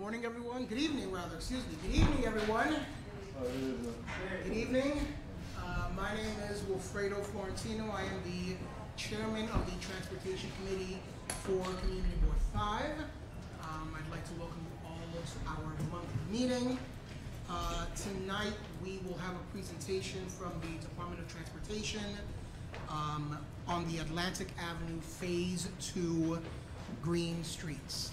morning, everyone. Good evening, rather. Excuse me. Good evening, everyone. Good evening. Uh, my name is Wilfredo Florentino. I am the chairman of the Transportation Committee for Community Board 5. Um, I'd like to welcome you all to our monthly meeting. Uh, tonight, we will have a presentation from the Department of Transportation um, on the Atlantic Avenue Phase 2 Green Streets.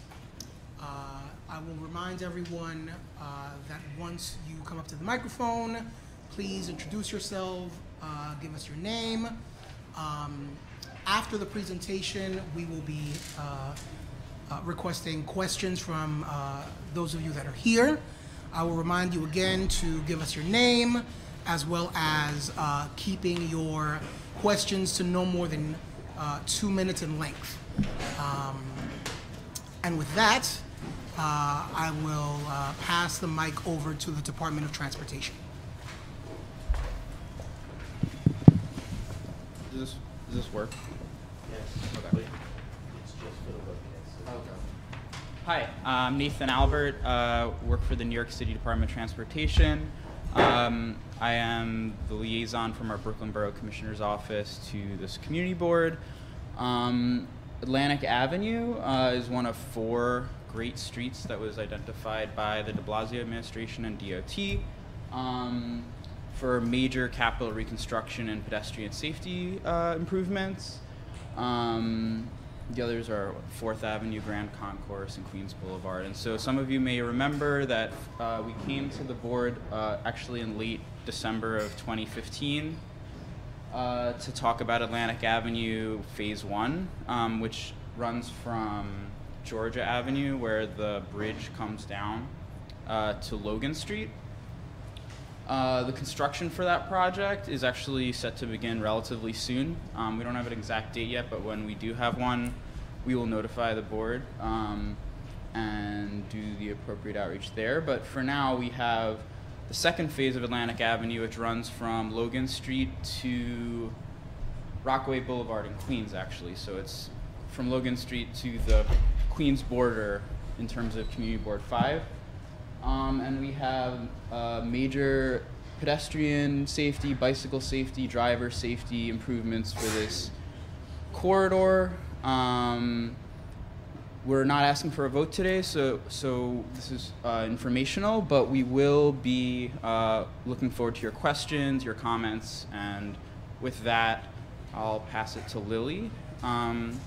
Uh, I will remind everyone uh, that once you come up to the microphone, please introduce yourself, uh, give us your name. Um, after the presentation, we will be uh, uh, requesting questions from uh, those of you that are here. I will remind you again to give us your name as well as uh, keeping your questions to no more than two minutes in length. Um, and with that, uh, I will uh, pass the mic over to the Department of Transportation. Does this, does this work? Yes. Okay. It's just for the webcast. Hi, I'm Nathan Albert, uh, work for the New York City Department of Transportation. Um, I am the liaison from our Brooklyn Borough Commissioner's Office to this community board. Um, Atlantic Avenue uh, is one of four great streets that was identified by the de Blasio administration and DOT um, for major capital reconstruction and pedestrian safety uh, improvements. Um, the others are Fourth Avenue, Grand Concourse, and Queens Boulevard. And so some of you may remember that uh, we came to the board uh, actually in late December of 2015 uh, to talk about Atlantic Avenue Phase 1, um, which runs from Georgia Avenue, where the bridge comes down, uh, to Logan Street. Uh, the construction for that project is actually set to begin relatively soon. Um, we don't have an exact date yet, but when we do have one, we will notify the board um, and do the appropriate outreach there. But for now, we have the second phase of Atlantic Avenue, which runs from Logan Street to Rockaway Boulevard in Queens, actually. So it's from Logan Street to the Queens border in terms of Community Board 5. Um, and we have uh, major pedestrian safety, bicycle safety, driver safety improvements for this corridor. Um, we're not asking for a vote today, so so this is uh, informational. But we will be uh, looking forward to your questions, your comments, and with that, I'll pass it to Lily. Um,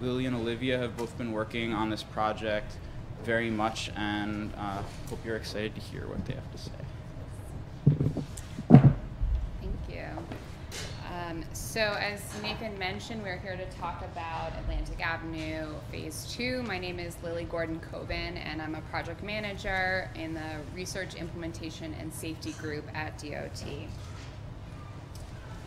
Lily and Olivia have both been working on this project very much, and uh, hope you're excited to hear what they have to say. Thank you. Um, so as Nathan mentioned, we're here to talk about Atlantic Avenue Phase 2. My name is Lily Gordon Koven, and I'm a project manager in the Research Implementation and Safety Group at DOT.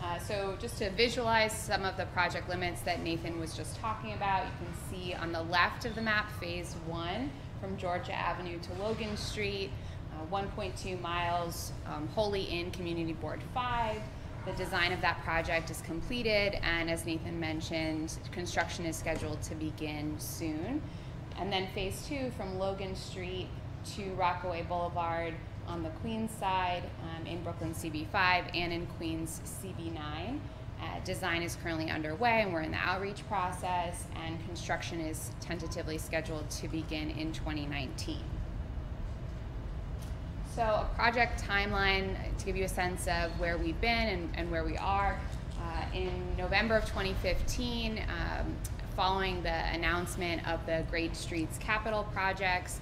Uh, so just to visualize some of the project limits that Nathan was just talking about, you can see on the left of the map, Phase 1 from Georgia Avenue to Logan Street, uh, 1.2 miles um, wholly in Community Board 5. The design of that project is completed, and as Nathan mentioned, construction is scheduled to begin soon. And then Phase 2 from Logan Street to Rockaway Boulevard on the Queens side um, in Brooklyn CB5 and in Queens CB9. Uh, design is currently underway and we're in the outreach process, and construction is tentatively scheduled to begin in 2019. So, a project timeline to give you a sense of where we've been and, and where we are. Uh, in November of 2015, um, following the announcement of the Great Streets Capital projects,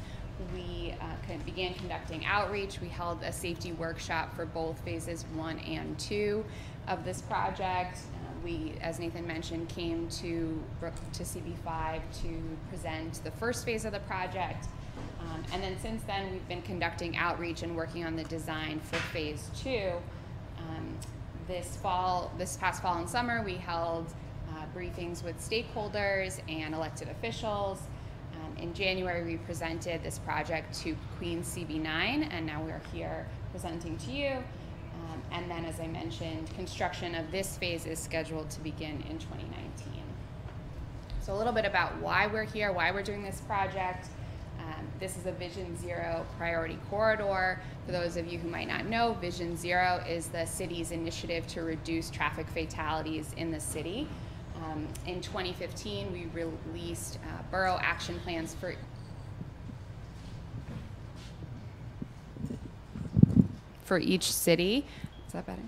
we uh, began conducting outreach. We held a safety workshop for both phases one and two of this project. Uh, we, as Nathan mentioned, came to to CB5 to present the first phase of the project. Um, and then since then, we've been conducting outreach and working on the design for phase two. Um, this fall, this past fall and summer, we held uh, briefings with stakeholders and elected officials. In January, we presented this project to Queens CB9, and now we're here presenting to you. Um, and then, as I mentioned, construction of this phase is scheduled to begin in 2019. So, a little bit about why we're here, why we're doing this project. Um, this is a Vision Zero priority corridor. For those of you who might not know, Vision Zero is the city's initiative to reduce traffic fatalities in the city. Um, in 2015, we released uh, borough action plans for for each city. Is that better?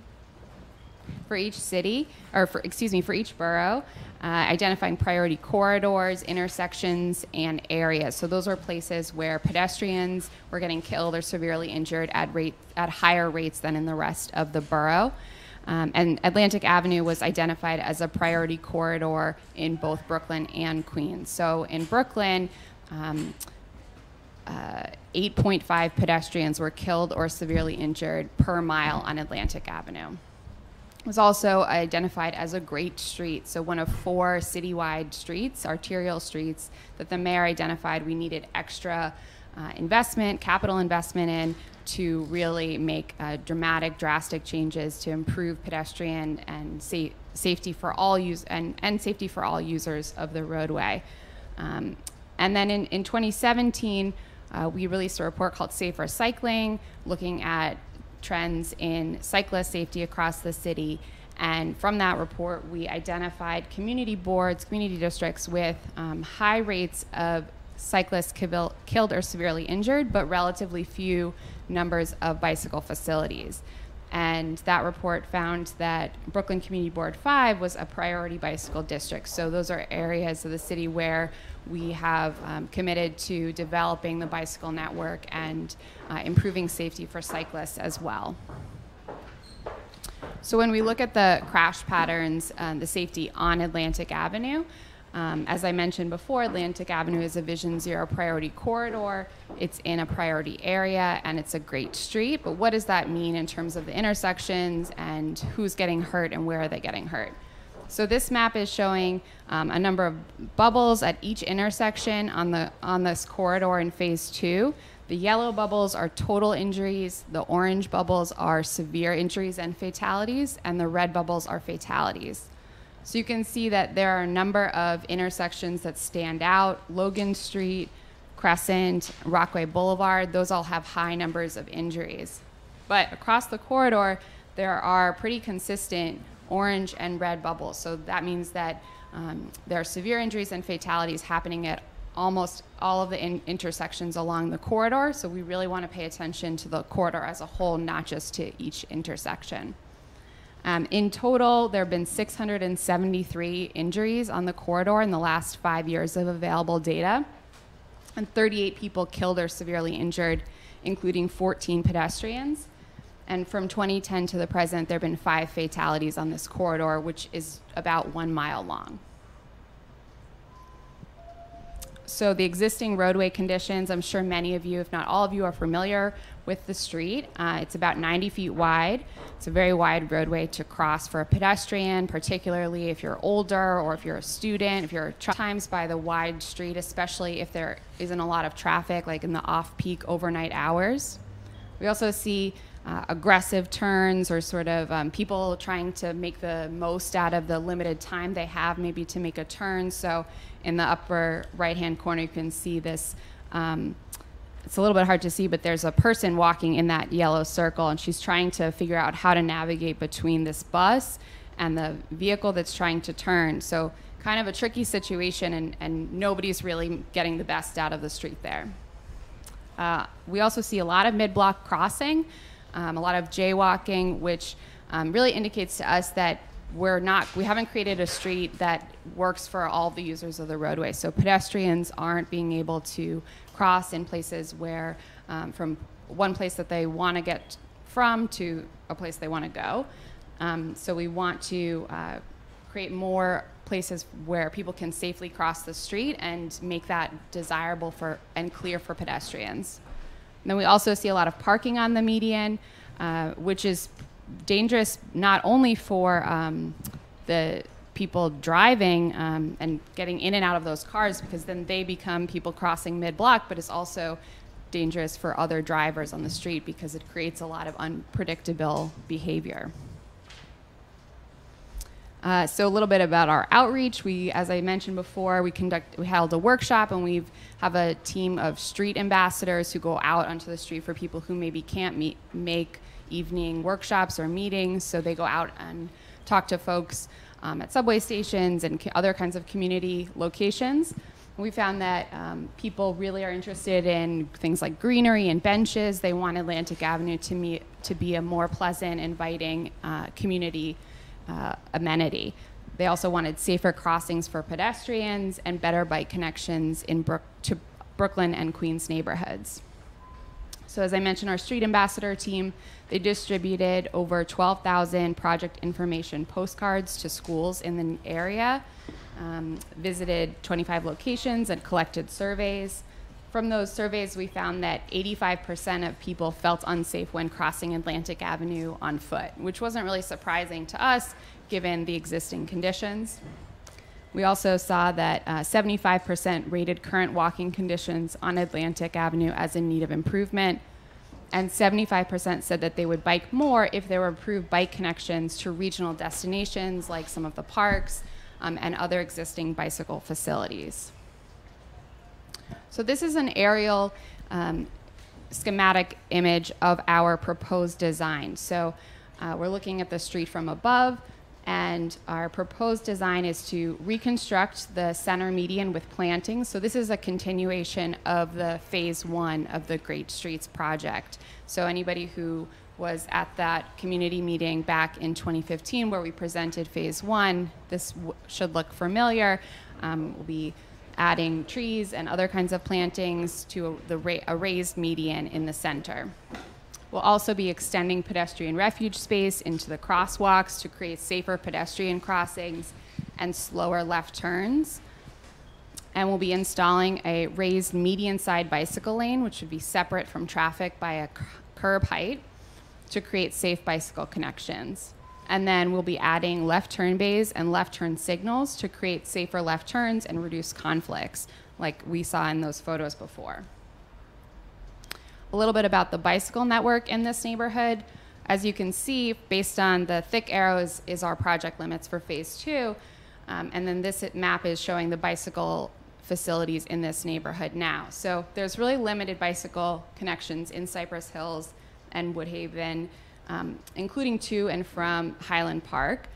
For each city, or for, excuse me, for each borough, uh, identifying priority corridors, intersections, and areas. So those were places where pedestrians were getting killed or severely injured at rate at higher rates than in the rest of the borough. Um, and Atlantic Avenue was identified as a priority corridor in both Brooklyn and Queens. So in Brooklyn, um, uh, 8.5 pedestrians were killed or severely injured per mile on Atlantic Avenue. It was also identified as a great street, so one of four citywide streets, arterial streets, that the mayor identified we needed extra uh, investment, capital investment in to really make uh, dramatic, drastic changes to improve pedestrian and sa- safety for all use and, and safety for all users of the roadway. Um, and then in, in 2017, uh, we released a report called Safer Cycling, looking at trends in cyclist safety across the city. And from that report, we identified community boards, community districts with um, high rates of cyclists killed, or severely injured, but relatively few numbers of bicycle facilities. And that report found that Brooklyn Community Board 5 was a priority bicycle district. So those are areas of the city where we have um, committed to developing the bicycle network and uh, improving safety for cyclists as well. So when we look at the crash patterns, um, the safety on Atlantic Avenue, um, as I mentioned before, Atlantic Avenue is a Vision Zero priority corridor. It's in a priority area and it's a great street. But what does that mean in terms of the intersections and who's getting hurt and where are they getting hurt? So this map is showing um, a number of bubbles at each intersection on the on this corridor in phase two. The yellow bubbles are total injuries, the orange bubbles are severe injuries and fatalities, and the red bubbles are fatalities. So you can see that there are a number of intersections that stand out. Logan Street, Crescent, Rockaway Boulevard, those all have high numbers of injuries. But across the corridor, there are pretty consistent orange and red bubbles. So that means that um, there are severe injuries and fatalities happening at almost all of the in intersections along the corridor. So we really want to pay attention to the corridor as a whole, not just to each intersection. Um, in total, there have been 673 injuries on the corridor in the last five years of available data, and 38 people killed or severely injured, including 14 pedestrians. And from 2010 to the present, there have been five fatalities on this corridor, which is about one mile long. So the existing roadway conditions, I'm sure many of you, if not all of you, are familiar with the street. Uh, it's about 90 feet wide. It's a very wide roadway to cross for a pedestrian, particularly if you're older or if you're a student, if you're times by the wide street, especially if there isn't a lot of traffic, like in the off-peak overnight hours. We also see uh, aggressive turns or sort of um, people trying to make the most out of the limited time they have maybe to make a turn. So in the upper right hand corner, you can see this. Um, it's a little bit hard to see, but there's a person walking in that yellow circle, and she's trying to figure out how to navigate between this bus and the vehicle that's trying to turn. So, kind of a tricky situation, and, and nobody's really getting the best out of the street there. Uh, we also see a lot of mid block crossing, um, a lot of jaywalking, which um, really indicates to us that we're not we haven't created a street that works for all the users of the roadway so pedestrians aren't being able to cross in places where um, from one place that they want to get from to a place they want to go. Um, so we want to uh, create more places where people can safely cross the street and make that desirable for and clear for pedestrians. And then we also see a lot of parking on the median uh, which is dangerous not only for um, the people driving um, and getting in and out of those cars because then they become people crossing mid block, but it's also dangerous for other drivers on the street because it creates a lot of unpredictable behavior. Uh, so a little bit about our outreach. We, as I mentioned before, we conduct we held a workshop and we have a team of street ambassadors who go out onto the street for people who maybe can't meet make evening workshops or meetings. So they go out and talk to folks um, at subway stations and other kinds of community locations. We found that um, people really are interested in things like greenery and benches. They want Atlantic Avenue to meet to be a more pleasant, inviting uh, community uh, amenity. They also wanted safer crossings for pedestrians and better bike connections in Brook- to Brooklyn and Queens neighborhoods. So, as I mentioned, our street ambassador team they distributed over 12,000 project information postcards to schools in the area, um, visited 25 locations, and collected surveys. From those surveys, we found that 85% of people felt unsafe when crossing Atlantic Avenue on foot, which wasn't really surprising to us given the existing conditions. We also saw that uh, 75% rated current walking conditions on Atlantic Avenue as in need of improvement, and 75% said that they would bike more if there were improved bike connections to regional destinations like some of the parks um, and other existing bicycle facilities. So this is an aerial um, schematic image of our proposed design. So uh, we're looking at the street from above, and our proposed design is to reconstruct the center median with plantings. So this is a continuation of the phase one of the Great Streets project. So anybody who was at that community meeting back in 2015 where we presented phase one, this should look familiar. Um, we'll be adding trees and other kinds of plantings to a, the ra- a raised median in the center. We'll also be extending pedestrian refuge space into the crosswalks to create safer pedestrian crossings and slower left turns. And we'll be installing a raised median side bicycle lane, which would be separate from traffic by a curb height to create safe bicycle connections. And then we'll be adding left turn bays and left turn signals to create safer left turns and reduce conflicts, like we saw in those photos before a little bit about the bicycle network in this neighborhood. As you can see, based on the thick arrows, is our project limits for phase two. Um, and then this map is showing the bicycle facilities in this neighborhood now. So there's really limited bicycle connections in Cypress Hills and Woodhaven, um, including to and from Highland Park.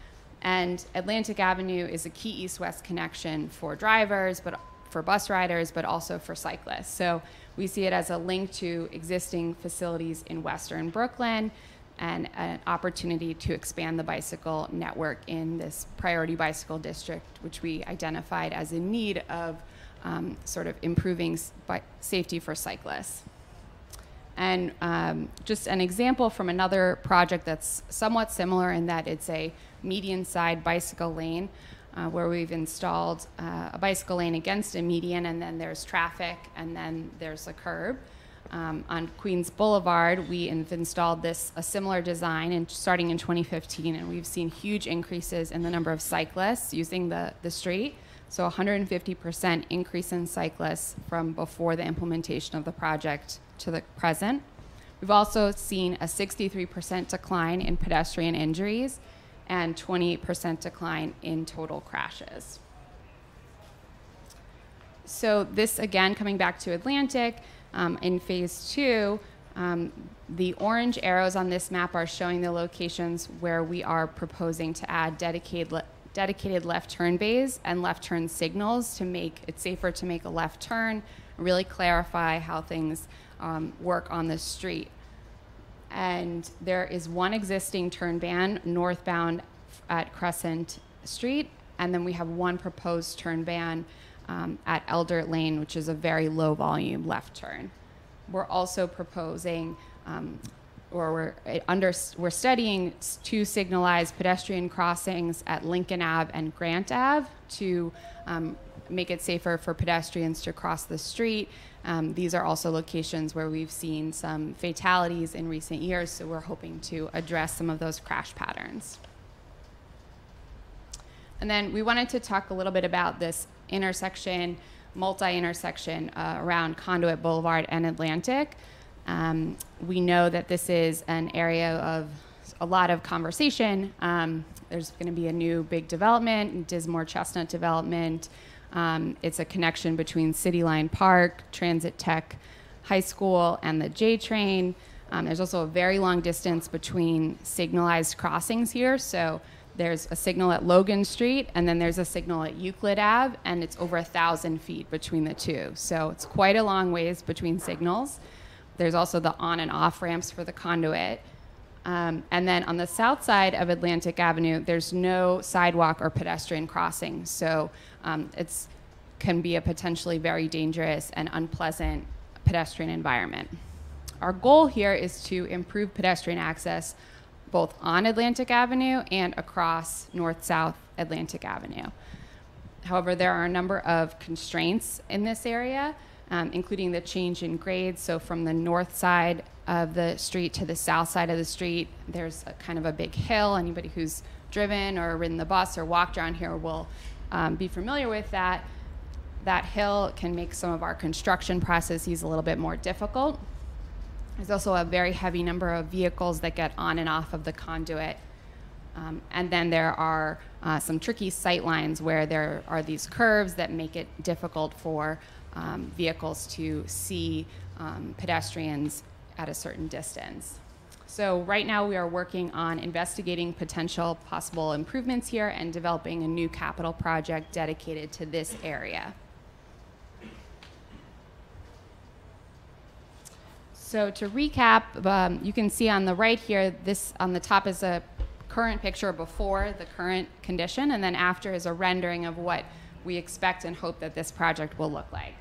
And Atlantic Avenue is a key east west connection for drivers, but for bus riders, but also for cyclists. So we see it as a link to existing facilities in Western Brooklyn and an opportunity to expand the bicycle network in this priority bicycle district, which we identified as in need of um, sort of improving safety for cyclists. And um, just an example from another project that's somewhat similar in that it's a median side bicycle lane uh, where we've installed uh, a bicycle lane against a median, and then there's traffic, and then there's a curb. Um, on Queens Boulevard, we have installed this a similar design, and starting in 2015, and we've seen huge increases in the number of cyclists using the the street. So 150% increase in cyclists from before the implementation of the project to the present. We've also seen a 63% decline in pedestrian injuries and 28% decline in total crashes. So this again, coming back to Atlantic, um, in phase two, um, the orange arrows on this map are showing the locations where we are proposing to add dedicated le- dedicated left turn bays and left turn signals to make it safer to make a left turn, really clarify how things um, work on the street. And there is one existing turn ban northbound at Crescent Street, and then we have one proposed turn ban um, at Elder Lane, which is a very low volume left turn. We're also proposing, um, or we're under, we're studying two signalized pedestrian crossings at Lincoln Ave and Grant Ave to um, make it safer for pedestrians to cross the street. Um, these are also locations where we've seen some fatalities in recent years, so we're hoping to address some of those crash patterns. And then we wanted to talk a little bit about this intersection, multi intersection uh, around Conduit Boulevard and Atlantic. Um, we know that this is an area of a lot of conversation. Um, there's going to be a new big development, Dinsmore Chestnut development. Um, it's a connection between City Line Park, Transit Tech High School, and the J train. Um, there's also a very long distance between signalized crossings here. So there's a signal at Logan Street, and then there's a signal at Euclid Ave, and it's over a thousand feet between the two. So it's quite a long ways between signals. There's also the on and off ramps for the conduit. Um, and then on the south side of Atlantic Avenue, there's no sidewalk or pedestrian crossing. So um, it's can be a potentially very dangerous and unpleasant pedestrian environment. Our goal here is to improve pedestrian access both on Atlantic Avenue and across north south Atlantic Avenue. However, there are a number of constraints in this area, um, including the change in grades. So, from the north side of the street to the south side of the street, there's a, kind of a big hill. Anybody who's driven or ridden the bus or walked around here will um, be familiar with that. That hill can make some of our construction processes a little bit more difficult. There's also a very heavy number of vehicles that get on and off of the conduit. Um, and then there are uh, some tricky sight lines where there are these curves that make it difficult for um, vehicles to see um, pedestrians at a certain distance. So right now we are working on investigating potential possible improvements here and developing a new capital project dedicated to this area. So to recap, um, you can see on the right here, this on the top is a current picture before the current condition, and then after is a rendering of what we expect and hope that this project will look like.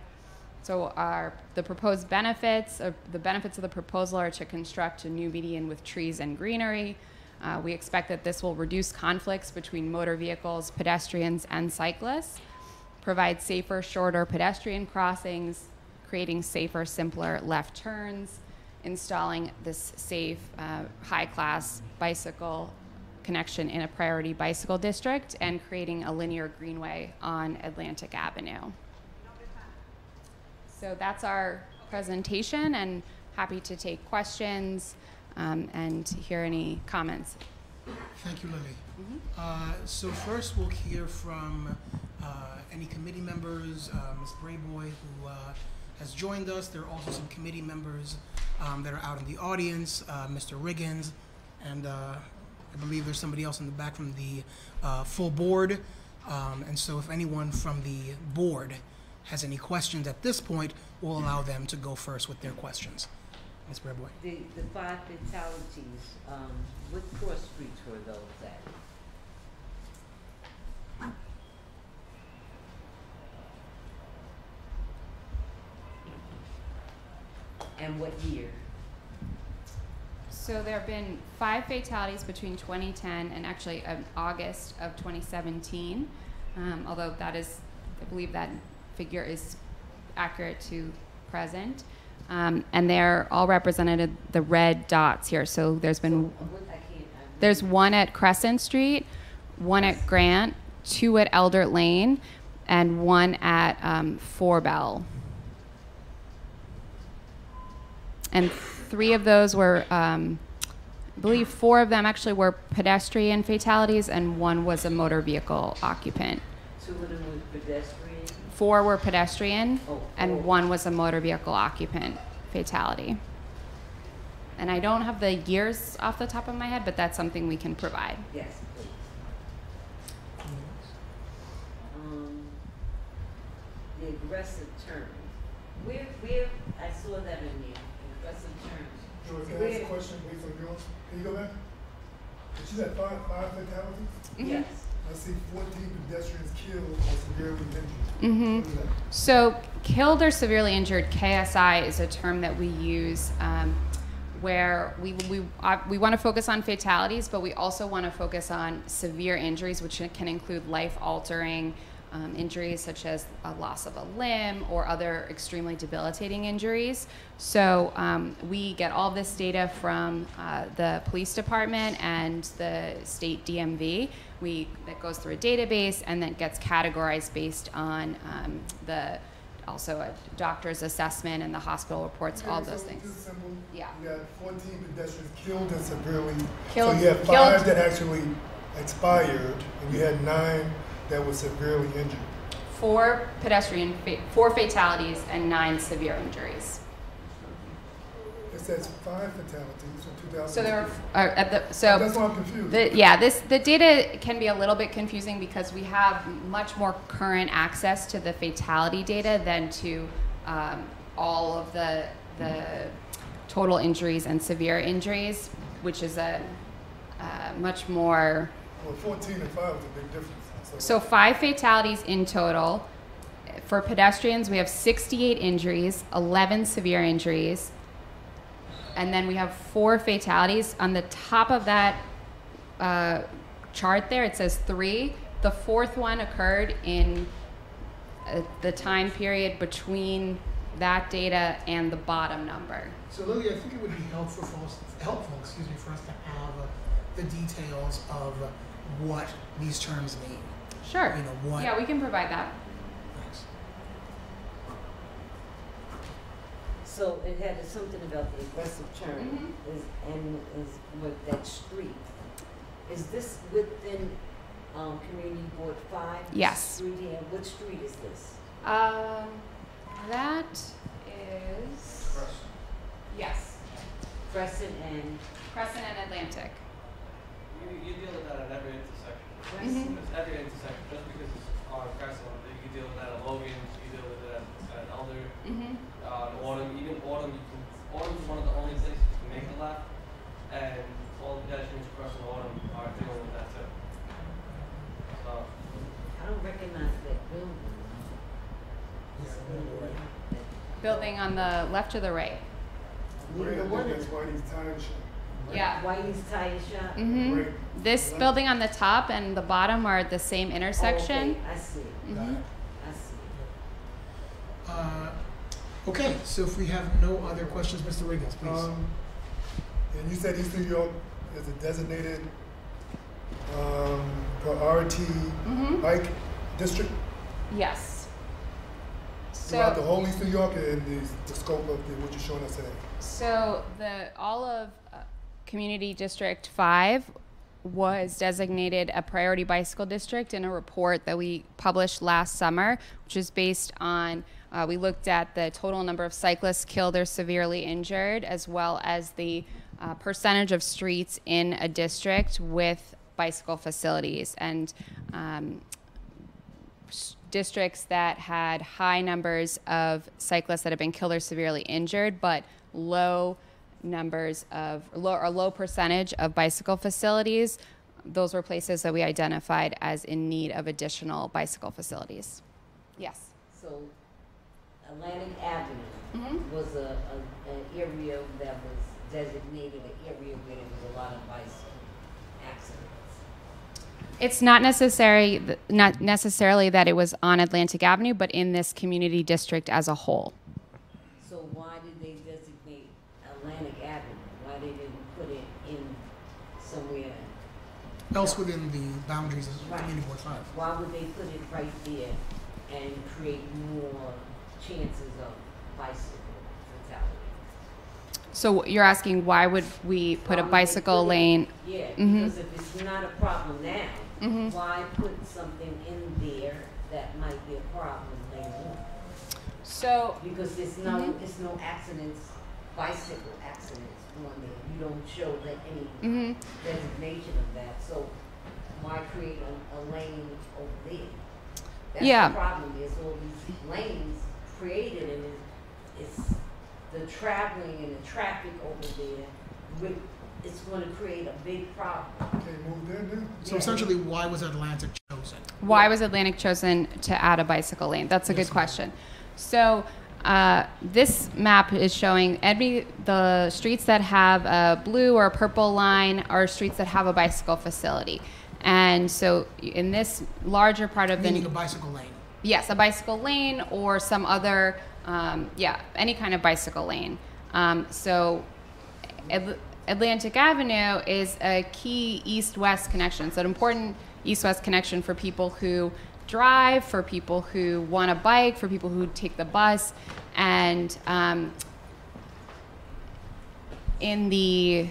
So our the proposed benefits, of the benefits of the proposal are to construct a new median with trees and greenery. Uh, we expect that this will reduce conflicts between motor vehicles, pedestrians, and cyclists, provide safer, shorter pedestrian crossings, creating safer, simpler left turns, installing this safe, uh, high-class bicycle connection in a priority bicycle district, and creating a linear greenway on Atlantic Avenue. So that's our presentation, and happy to take questions um, and hear any comments. Thank you, Lily. Uh, so first, we'll hear from uh, any committee members. Uh, Ms. Brayboy, who uh, has joined us. There are also some committee members um, that are out in the audience. Uh, Mr. Riggins, and uh, I believe there's somebody else in the back from the uh, full board. Um, and so, if anyone from the board has any questions at this point, we'll allow them to go first with their questions. Ms. Brayboy. The, the five fatalities, um, what cross streets were those at? And what year? So there have been five fatalities between 2010 and actually um, August of 2017. Um, although that is, I believe that figure is accurate to present. Um, and they're all represented in the red dots here. So there's been what, I can't, I. there's one at Crescent Street, one at Grant, two at Elder Lane, and one at um, Forbell. And three of those were, um, I believe, four of them actually were pedestrian fatalities, and one was a motor vehicle occupant. Them were pedestrian? Four were pedestrian, Oh, and one was a motor vehicle occupant fatality. And I don't have the years off the top of my head, but that's something we can provide. Yes. Um, the aggressive terms. Where, where, I saw that in there, aggressive turns. George, can I Where- ask a question based on yours? Can you go back? But You said five, five fatalities? Yes. I see fourteen pedestrians killed or severely injured. Mm-hmm. What is that? So, killed or severely injured (KSI) is a term that we use um, where we we uh, we want to focus on fatalities, but we also want to focus on severe injuries, which can include life-altering um, injuries such as a loss of a limb or other extremely debilitating injuries. So um, we get all this data from uh, the police department and the state DMV. We that goes through a database and then gets categorized based on um, the also a doctor's assessment and the hospital reports, all Okay, those so things. Yeah. We got fourteen pedestrians killed and severely. Killed- So you have killed- five that actually expired, and you had nine that were severely injured. Four pedestrian, four fatalities and nine severe injuries. It says five fatalities in two thousand. So there are, uh, at the, so. That's why I'm confused. The, yeah, this the data can be a little bit confusing because we have much more current access to the fatality data than to um, all of the the total injuries and severe injuries, which is a uh, much more. Well, fourteen and five is a big difference. So five fatalities in total. For pedestrians, we have 68 injuries, 11 severe injuries, and then we have four fatalities. On the top of that uh, chart there, it says three. The fourth one occurred in uh, the time period between that data and the bottom number. So Lily, I think it would be helpful for us, helpful, excuse me, for us to have uh, the details of what these terms mean. Sure. You know, what- Yeah, we can provide that. So it had something about the aggressive turn Mhm. is, and is with that street. Is this within, um, Community Board Five? This Yes. Street here, what street is this? Um, that is. Yes. Crescent and Crescent and Atlantic. You, you deal with that at every intersection. Crescent? It's every intersection, just because it's on Crescent, you deal with that at Logan, you deal with it at, at Elder, Mm-hmm. uh, in Autumn, even Autumn, you can, Autumn's one of the only places you can make a left, and all the pedestrians crossing Autumn are dealing with that too. So, I don't recognize that building. Building. Building on the left or the right? Right, Neither one is. that's Whitey's Tire Shop. Yeah. Whitey's Tire Shop? Mm-hmm. Right. This building on the top and the bottom are at the same intersection. Okay, I see, Mm-hmm. I see. Uh, okay, so if we have no other questions, Mr. Riggins, please. Um, and you said East New York is a designated, um, priority Mm-hmm. bike district Yes. throughout the So, whole East New York and the, the scope of the, what you're showing us today. so the all of uh, Community District Five was designated a priority bicycle district in a report that we published last summer, which is based on uh, we looked at the total number of cyclists killed or severely injured, as well as the uh, percentage of streets in a district with bicycle facilities and. Um, districts that had high numbers of cyclists that have been killed or severely injured, but low numbers of low or low percentage of bicycle facilities. Those were places that we identified as in need of additional bicycle facilities. Yes. So Atlantic Avenue Mm-hmm. was a, a, an area that was designated an area where there was a lot of bicycle accidents. It's not necessary, th- not necessarily that it was on Atlantic Avenue, but in this community district as a whole. So why did they designate Atlantic Avenue? Why they didn't put it in somewhere? Else within the boundaries of Right. Community Board Five. Why would they put it right there and create more chances of bicycle fatality? So you're asking why would we put a bicycle lane? Yeah, Mhm. because if it's not a problem now, Mhm. why put something in there that might be a problem later on? So Because there's no, Mhm. there's no accidents, bicycle accidents on there. You don't show that any mhm. designation of that, so why create a, a lane over there? That's Yeah. the problem, there's all these lanes created and it- it's the traveling and the traffic over there, with, it's gonna create a big problem. Okay, move there then. So Yeah. essentially, why was Atlantic chosen? Why was Atlantic chosen to add a bicycle lane? That's a Yes, good question. So uh, this map is showing every the streets that have a blue or a purple line are streets that have a bicycle facility. And so in this larger part of Meaning a the bicycle lane. Yes, a bicycle lane or some other um, yeah any kind of bicycle lane. Um, so Atl- Atlantic Avenue is a key east-west connection. It's an important east-west connection for people who drive, for people who want to bike, for people who take the bus, and um, in the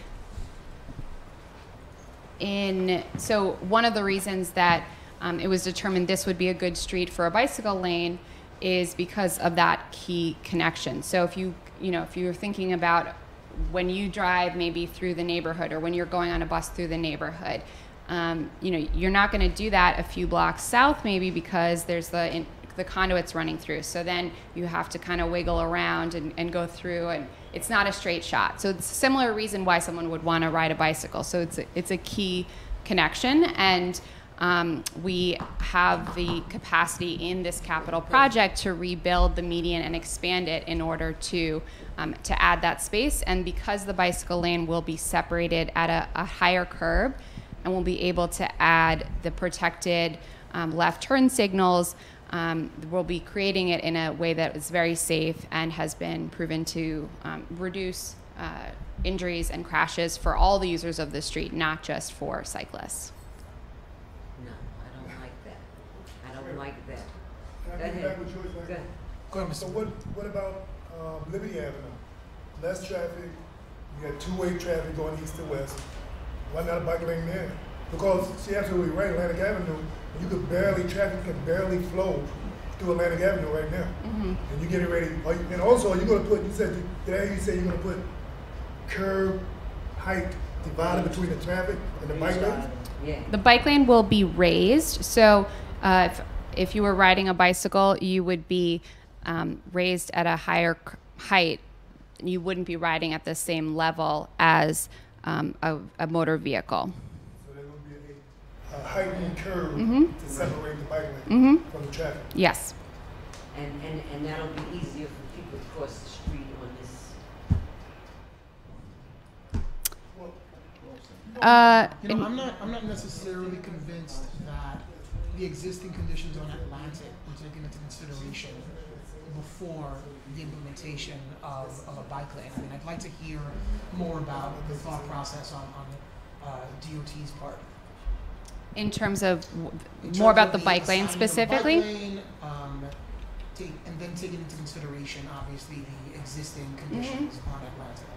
in so one of the reasons that um, it was determined this would be a good street for a bicycle lane is because of that key connection. So if you you know if you're thinking about when you drive maybe through the neighborhood or when you're going on a bus through the neighborhood, um, you know you're not going to do that a few blocks south maybe because there's the in, the conduits running through. So then you have to kind of wiggle around and, and go through, and it's not a straight shot. So it's a similar reason why someone would want to ride a bicycle. So it's a, it's a key connection, and um, we have the capacity in this capital project to rebuild the median and expand it in order to um, to add that space. And because the bicycle lane will be separated at a, a higher curb, and we'll be able to add the protected um, left turn signals. Um, we'll be creating it in a way that is very safe and has been proven to um, reduce uh, injuries and crashes for all the users of the street, not just for cyclists. No, I don't like that. I don't like that. Can I Go get ahead. back with George? Go ahead. Go ahead, So what, what about, um, Liberty Avenue? Less traffic, you got two-way traffic going east to west. Why not a bike lane there? Because she absolutely right, Atlantic Avenue, you could barely, traffic can barely flow through Atlantic Avenue right now. And you're getting ready, and also, you're gonna put, you said, did I hear you say you're gonna put curb height divided between the traffic and the bike lane? Yeah. The bike lane will be raised. So uh, if, if you were riding a bicycle, you would be um, raised at a higher c- height. You wouldn't be riding at the same level as um, a, a motor vehicle. So there will be a, a heightened curve Mm-hmm. to separate the bike lane from the traffic. Yes. And, and, and that'll be easier for people to cross the street on this. Uh, You know, I'm not, I'm not necessarily convinced that the existing conditions on Atlantic were taken into consideration before the implementation of, of a bike lane. I mean, I'd like to hear more about the thought process on, on uh, DOT's part. in terms of w- In more terms about of the bike lane assigning of the specifically. Bike lane, um, take, and then taking into consideration, obviously, the existing conditions on Atlantic.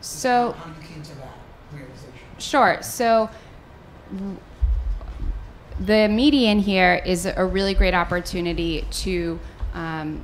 So. How you came to that realization. Sure. So the median here is a really great opportunity to. Um,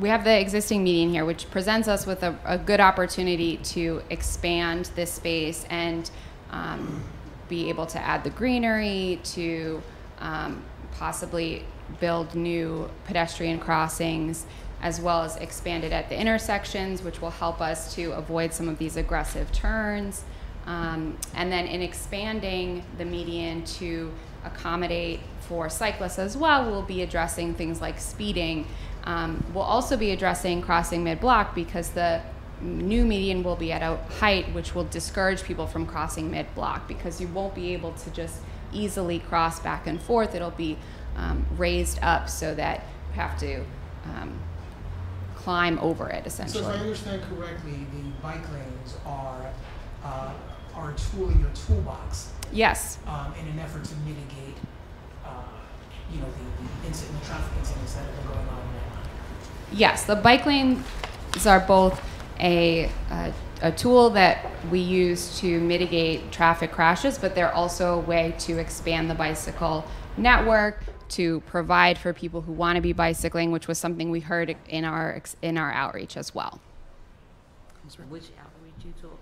we have the existing median here, which presents us with a, a good opportunity to expand this space and um, be able to add the greenery, to um, possibly build new pedestrian crossings, as well as expand it at the intersections, which will help us to avoid some of these aggressive turns. Um, and then in expanding the median to accommodate for cyclists as well, we'll be addressing things like speeding. Um, we'll also be addressing crossing mid block because the new median will be at a height which will discourage people from crossing mid block because you won't be able to just easily cross back and forth. It'll be um, raised up so that you have to um, climb over it essentially. So if I understand correctly, the bike lanes are, uh, are a tool in your toolbox, Yes. um, in an effort to mitigate, uh, you know, the, the incident, the traffic incidents that have been going on now. Yes, the bike lanes are both a, a, a tool that we use to mitigate traffic crashes, but they're also a way to expand the bicycle network, to provide for people who want to be bicycling, which was something we heard in our in our outreach as well. Which outreach you talking about? You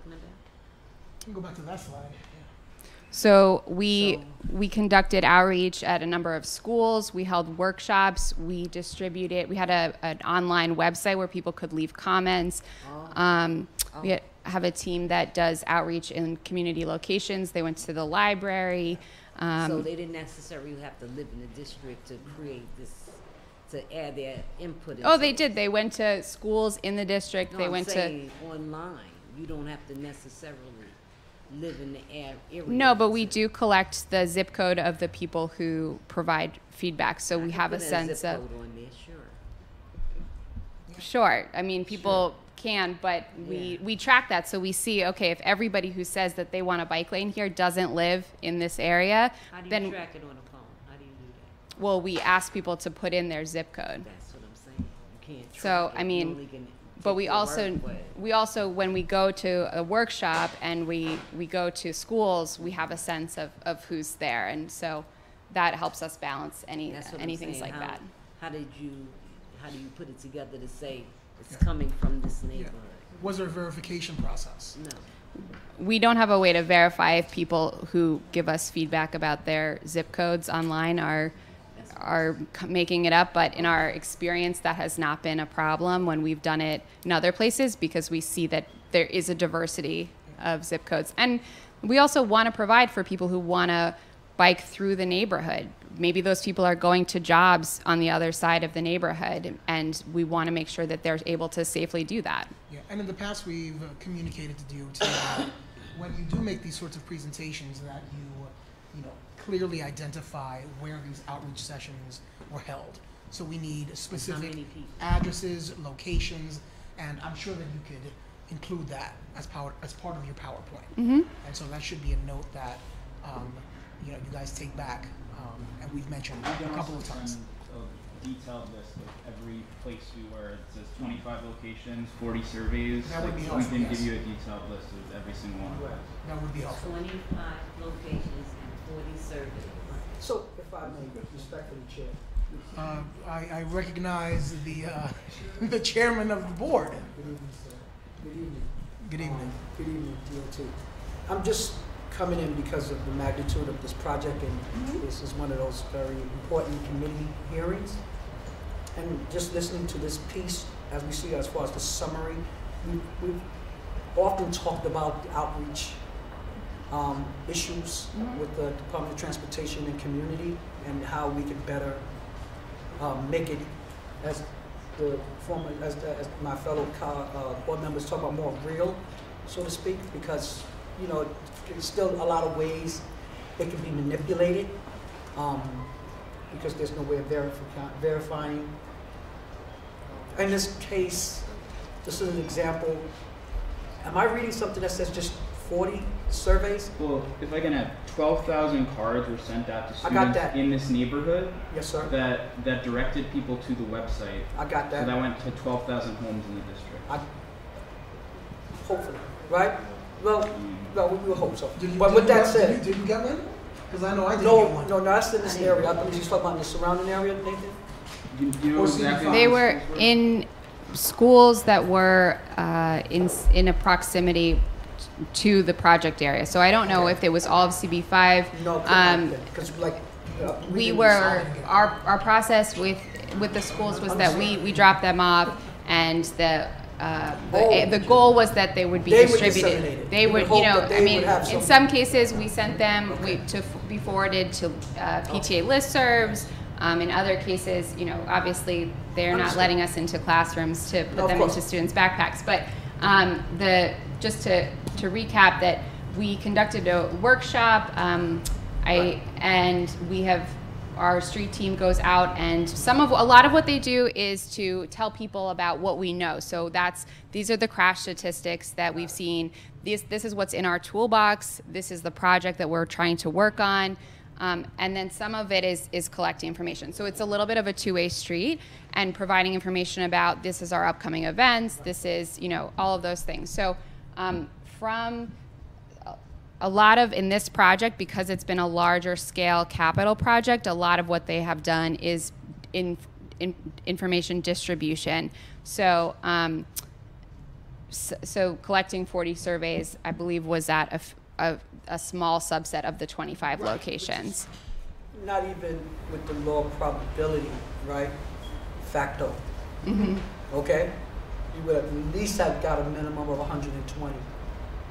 can go back to that slide. yeah. So we we conducted outreach at a number of schools. We held workshops. We distributed. We had a, an online website where people could leave comments. Um, We had, have a team that does outreach in community locations. They went to the library. Um, So they didn't necessarily have to live in the district to create this, to add their input oh, they it. did. They went to schools in the district. No, they I'm went to. online. You don't have to necessarily live in the area. No, but we do collect the zip code of the people who provide feedback, so I we have a put sense zip of. code on there, sure. Sure. I mean, people can, but we, Yeah. we track that. So we see, okay, if everybody who says that they want a bike lane here doesn't live in this area, How do you then track it on the phone? well, we ask people to put in their zip code. That's what I'm saying. You can't. So, track I it. You mean, only can But we also, word for it. we also, when we go to a workshop and we, we go to schools, we have a sense of, of who's there. And so that helps us balance any, That's any things like How- that. How did you, how do you put it together to say it's Yeah. coming from this neighborhood? Was there a verification process? No. We don't have a way to verify if people who give us feedback about their zip codes online are are making it up, but in our experience, that has not been a problem when we've done it in other places because we see that there is a diversity of zip codes. And we also want to provide for people who want to bike through the neighborhood. Maybe those people are going to jobs on the other side of the neighborhood, and we want to make sure that they're able to safely do that. Yeah, and in the past, we've communicated to DOT when you do make these sorts of presentations, that you, clearly identify where these outreach sessions were held. So we need specific many people? addresses, locations, and I'm sure that you could include that as power, as part of your PowerPoint. Mm-hmm. And so that should be a note that, um, you know, you guys take back, um, and we've mentioned We a couple of also times. send A detailed list of every place we were, it says twenty-five locations, forty surveys. That would be helpful, We can yes. give you a detailed list of every single one of those. That would be helpful. Twenty-five locations and forty surveys. So, if I may, respectfully, Chair, Uh, I, I recognize the, uh, the chairman of the board. good evening, sir. Good evening. Good evening. Um, Good evening, DOT. I'm just coming in because of the magnitude of this project, and this is one of those very important committee hearings. And just listening to this piece, as we see as far as the summary, we- we've often talked about the outreach um, issues with the Department of Transportation and Community, and how we could better um, make it, as the former, as, as my fellow co- uh, board members talk about, more real, so to speak, because, you know, there's still a lot of ways it can be manipulated, um, because there's no way of verifi- verifying. In this case, this is an example, am I reading something that says just forty surveys? Well, if I can add, twelve thousand cards were sent out to I got students that. in this neighborhood Yes, sir, that, that directed people to the website. I got So that that, went to twelve thousand homes in the district. I, hopefully, right? Well, Mm. well, we will hope so. Did you- But did with that get- said, Did you, did you get one? Because I know I didn't No, get one. no, no, that's in this area. I believe he's talking about in the surrounding area, Nathan? You, you know exactly. They were in schools that were uh, in in a proximity to the project area. So I don't know if it was all of CB5. No, could Um, because like. uh, we didn't were our our process with with the schools was that we we dropped them off and the. Uh, the, Oh. the goal was that they would be They distributed. it. They would, would you know, I mean, in some- cases we sent them we, to f- be forwarded to uh, PTA listservs. Um, in other cases, you know, obviously they're not letting us into classrooms to put No, them into students' backpacks. But um, the just to to recap that we conducted a workshop. Um, I and we have our street team goes out and some of a lot of what they do is to tell people about what we know. So that's these are the crash statistics that we've seen. This this is what's in our toolbox. This is the project that we're trying to work on. Um, and then some of it is is collecting information. So it's a little bit of a two-way street and providing information about this is our upcoming events. This is you know all of those things. So um, from a lot of in this project because it's been a larger scale capital project a lot of what they have done is in, in information distribution so um, so, so collecting 40 surveys i believe was at a small subset of the 25 locations Not even with the low probability, right? Facto. Okay? You would at least have got a minimum of 120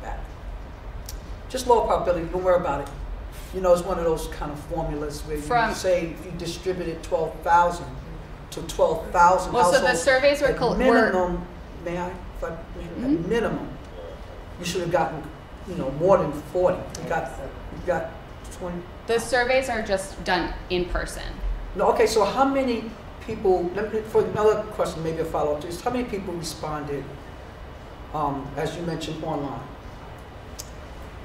back. Just low probability, don't worry about it. You know, it's one of those kind of formulas where From- you say if you distributed 12,000 to 12,000 Well, so the surveys were at col- were- minimum, may I? If I may, Mhm. At minimum, you should have gotten, you know, more than 40. You got, you got 20. the surveys are just done in person No, okay, so how many people, let me, for another question, maybe a follow-up to this, how many people responded, um, as you mentioned, online?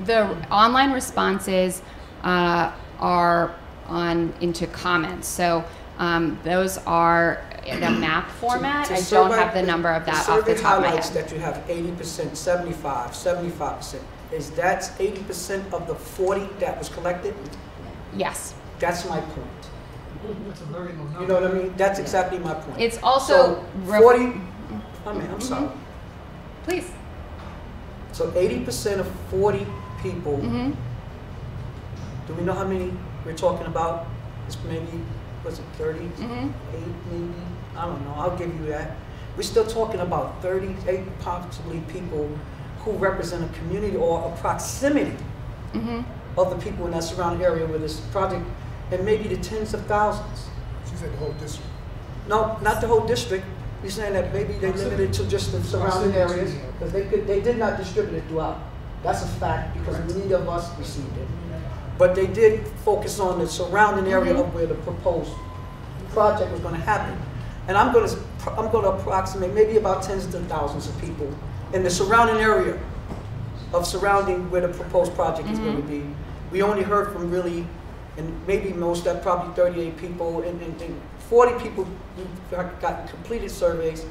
the online responses uh, are on into comments. So um, those are in a map format. To- to I don't have the number of that off the survey top of my highlights head. that you have eighty percent, 75, 75 percent. Is that eighty percent of the forty that was collected? Yes. That's my point. You know what I mean? That's exactly my point. It's also So ref- forty, I mean, I'm sorry. Please. So eighty percent of forty people, hmm do we know how many we're talking about? It's maybe, was it thirty? hmm eight maybe, I don't know, I'll give you that. We're still talking about thirty-eight possibly people who represent a community or a proximity hmm of the people in that surrounding area with this project, and maybe the tens of thousands. She said the whole district. No, not the whole district, You're saying that maybe they limited it to just the surrounding Proximity. areas, because they could, they did not distribute it throughout. That's a fact, because neither of us received it. But they did focus on the surrounding area Mhm. of where the proposed project was gonna happen. And I'm gonna, s- I'm gonna approximate maybe about tens of thousands of people in the surrounding area of surrounding where the proposed project is gonna Mhm. be. We only heard from really, and maybe most, that probably thirty-eight people, and, and, and forty people, we got completed surveys,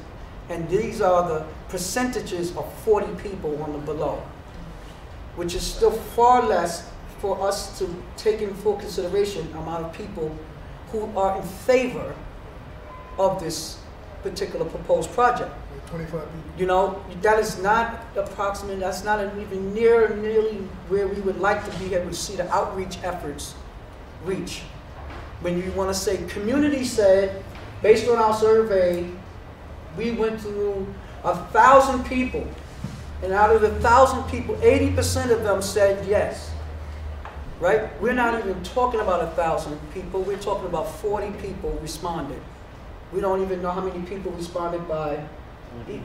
and these are the percentages of forty people on the below, which is still far less for us to take in full consideration amount of people who are in favor of this particular proposed project. Twenty-five people. You know, that is not approximate, that's not even near, nearly where we would like to be able to see the outreach efforts reach. When you wanna say, community said, based on our survey, we went through a thousand people, and out of the thousand people, eighty percent of them said yes. Right? We're not even talking about a thousand people, we're talking about forty people responded. We don't even know how many people responded by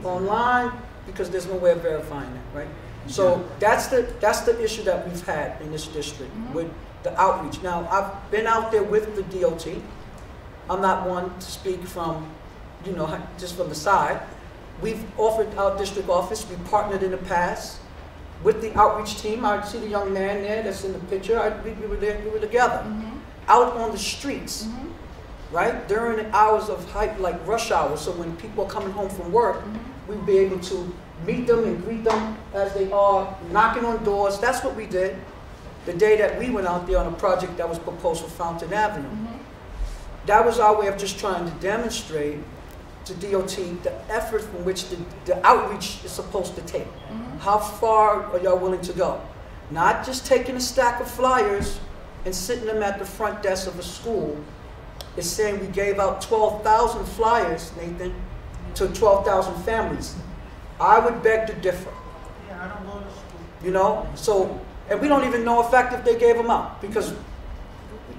online because there's no way of verifying that, right? So that's the, that's the issue that we've had in this district Mhm. with the outreach. Now, I've been out there with the DOT. I'm not one to speak from, you know, just from the side. We've offered our district office, we partnered in the past with the outreach team. I see the young man there that's in the picture, I, we, we were there, we were together, hmm out on the streets hmm right? During the hours of hype, like rush hour, so when people are coming home from work, hmm we'd be able to meet them and greet them as they are, knocking on doors. That's what we did the day that we went out there on a project that was proposed for Fountain Avenue. hmm That was our way of just trying to demonstrate to DOT the effort from which the, the outreach is supposed to take. hmm How far are y'all willing to go? Not just taking a stack of flyers and sitting them at the front desk of a school. It's saying we gave out 12,000 flyers, Nathan, to 12,000 families. I would beg to differ. Yeah, I don't go to school. You know, so, and we don't even know in fact if they gave them out because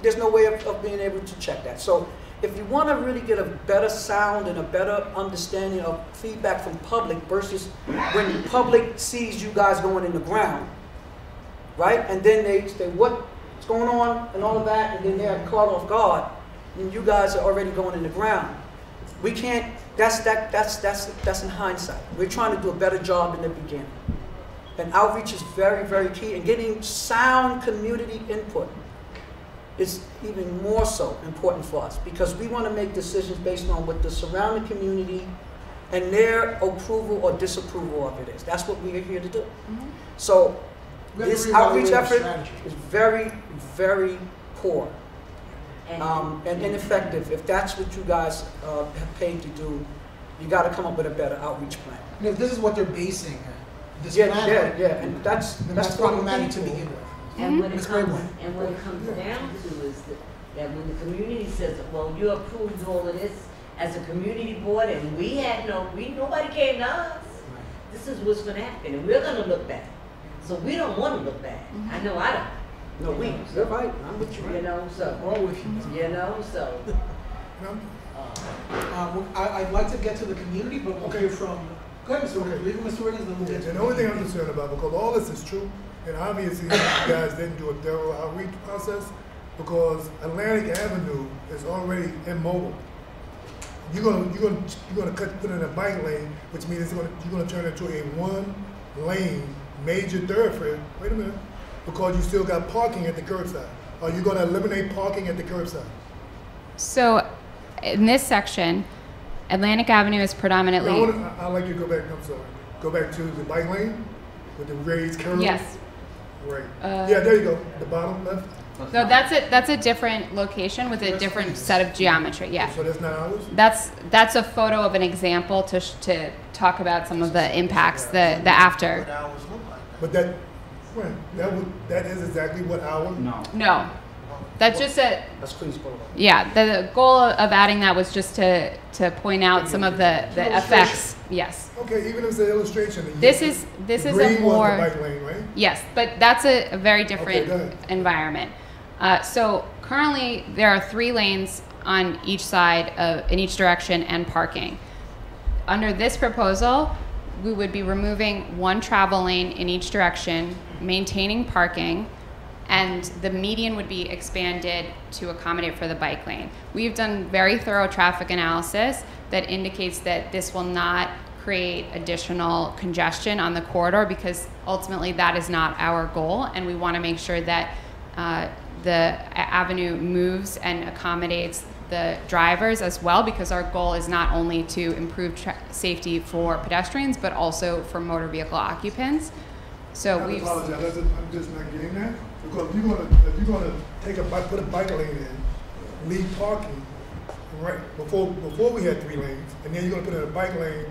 there's no way of, of being able to check that. So if you want to really get a better sound and a better understanding of feedback from public versus when the public sees you guys going in the ground, right? And then they say, what's going on and all of that, and then they're caught off guard, and you guys are already going in the ground. We can't, that's, that, that's, that's, that's in hindsight. We're trying to do a better job in the beginning. And outreach is very, very key, and getting sound community input is even more so important for us, because we want to make decisions based on what the surrounding community and their approval or disapproval of it is. That's what we are here to do. hmm So We this outreach effort strategy. is very, very poor And, um, and ineffective. If that's what you guys uh, have paid to do, you got to come up with a better outreach plan. And if this is what they're basing this Yeah, plan yeah, yeah, and that's, then that's that's for the problematic to people. begin with. and when it Ms. Grayboy. comes, and what it comes down to is that, that when the community says, well, you approved all of this as a community board and we had no, we, nobody came to us. This is what's gonna happen and we're gonna look bad. So we don't wanna look bad. I know I don't. No, we, you're right, I'm with you. You know, so, We're all with you. you know, so, And I'm- uh, Um, I, I'd like to get to the community, but we'll hear from, go ahead, Mr. Wiggins, Okay. leave Mr. Wiggins, then we'll get And the only thing I'm concerned about, because all this is true, and obviously you guys didn't do a thorough outreach process, because Atlantic Avenue is already immobile. You're gonna, you're gonna, you're gonna cut, put in a bike lane, which means it's gonna, you're gonna turn it into a one-lane major thoroughfare, wait a minute, because you still got parking at the curbside. Are you gonna eliminate parking at the curbside? So, in this section, Atlantic Avenue is I predominantly. wanna, I- I'd like you to go back, I'm sorry, go back to the bike lane with the raised curb. Yes. Right. Uh, Yeah, there you go, the bottom left. No, that's a that's a different location with a different set of geometry. Yeah. So that's not ours? That's that's a photo of an example to sh- to talk about some of the impacts, the the after. But that, right, that would, that is exactly what our. No. No, that's just a That's Queens Boulevard. yeah. The, the goal of adding that was just to to point out some of the the effects. Yes. Okay, even if it's an illustration. and you- This is this the is green a was the more bike lane, right? Yes, but that's a, a very different ahead. environment. Uh, so currently, there are three lanes on each side of in each direction and parking. Under this proposal, we would be removing one travel lane in each direction, maintaining parking, and the median would be expanded to accommodate for the bike lane. We've done very thorough traffic analysis that indicates that this will not create additional congestion on the corridor because ultimately that is not our goal, and we want to make sure that uh, the avenue moves and accommodates the drivers as well because our goal is not only to improve tra- safety for pedestrians but also for motor vehicle occupants. So I I'm just not getting that, because if you're gonna, if you're gonna take a bike, put a bike lane in, leave parking, right, before, before we had three lanes, and then you're gonna put in a bike lane,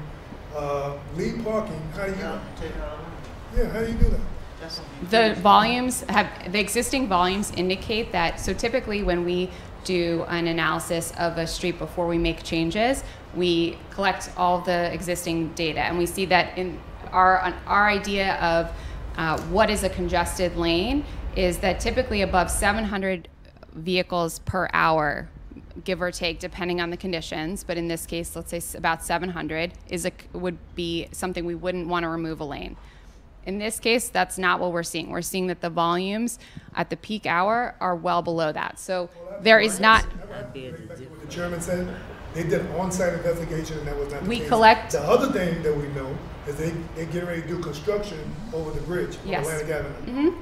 uh, leave parking, how do you, yeah, how do you do that? the volumes have the existing volumes indicate that so typically when we do an analysis of a street before we make changes we collect all the existing data and we see that in our our idea of uh, what is a congested lane is that typically above 700 vehicles per hour give or take depending on the conditions but in this case let's say about 700 is a would be something we wouldn't want to remove a lane in this case, that's not what we're seeing. We're seeing that the volumes at the peak hour are well below that. So there is not, I'd be able to Back to do. what the chairman said, they did on-site investigation and that was not the We case. collect- The other thing that we know is they, they getting ready to do construction over the bridge Yes. Atlantic Avenue. Mhm.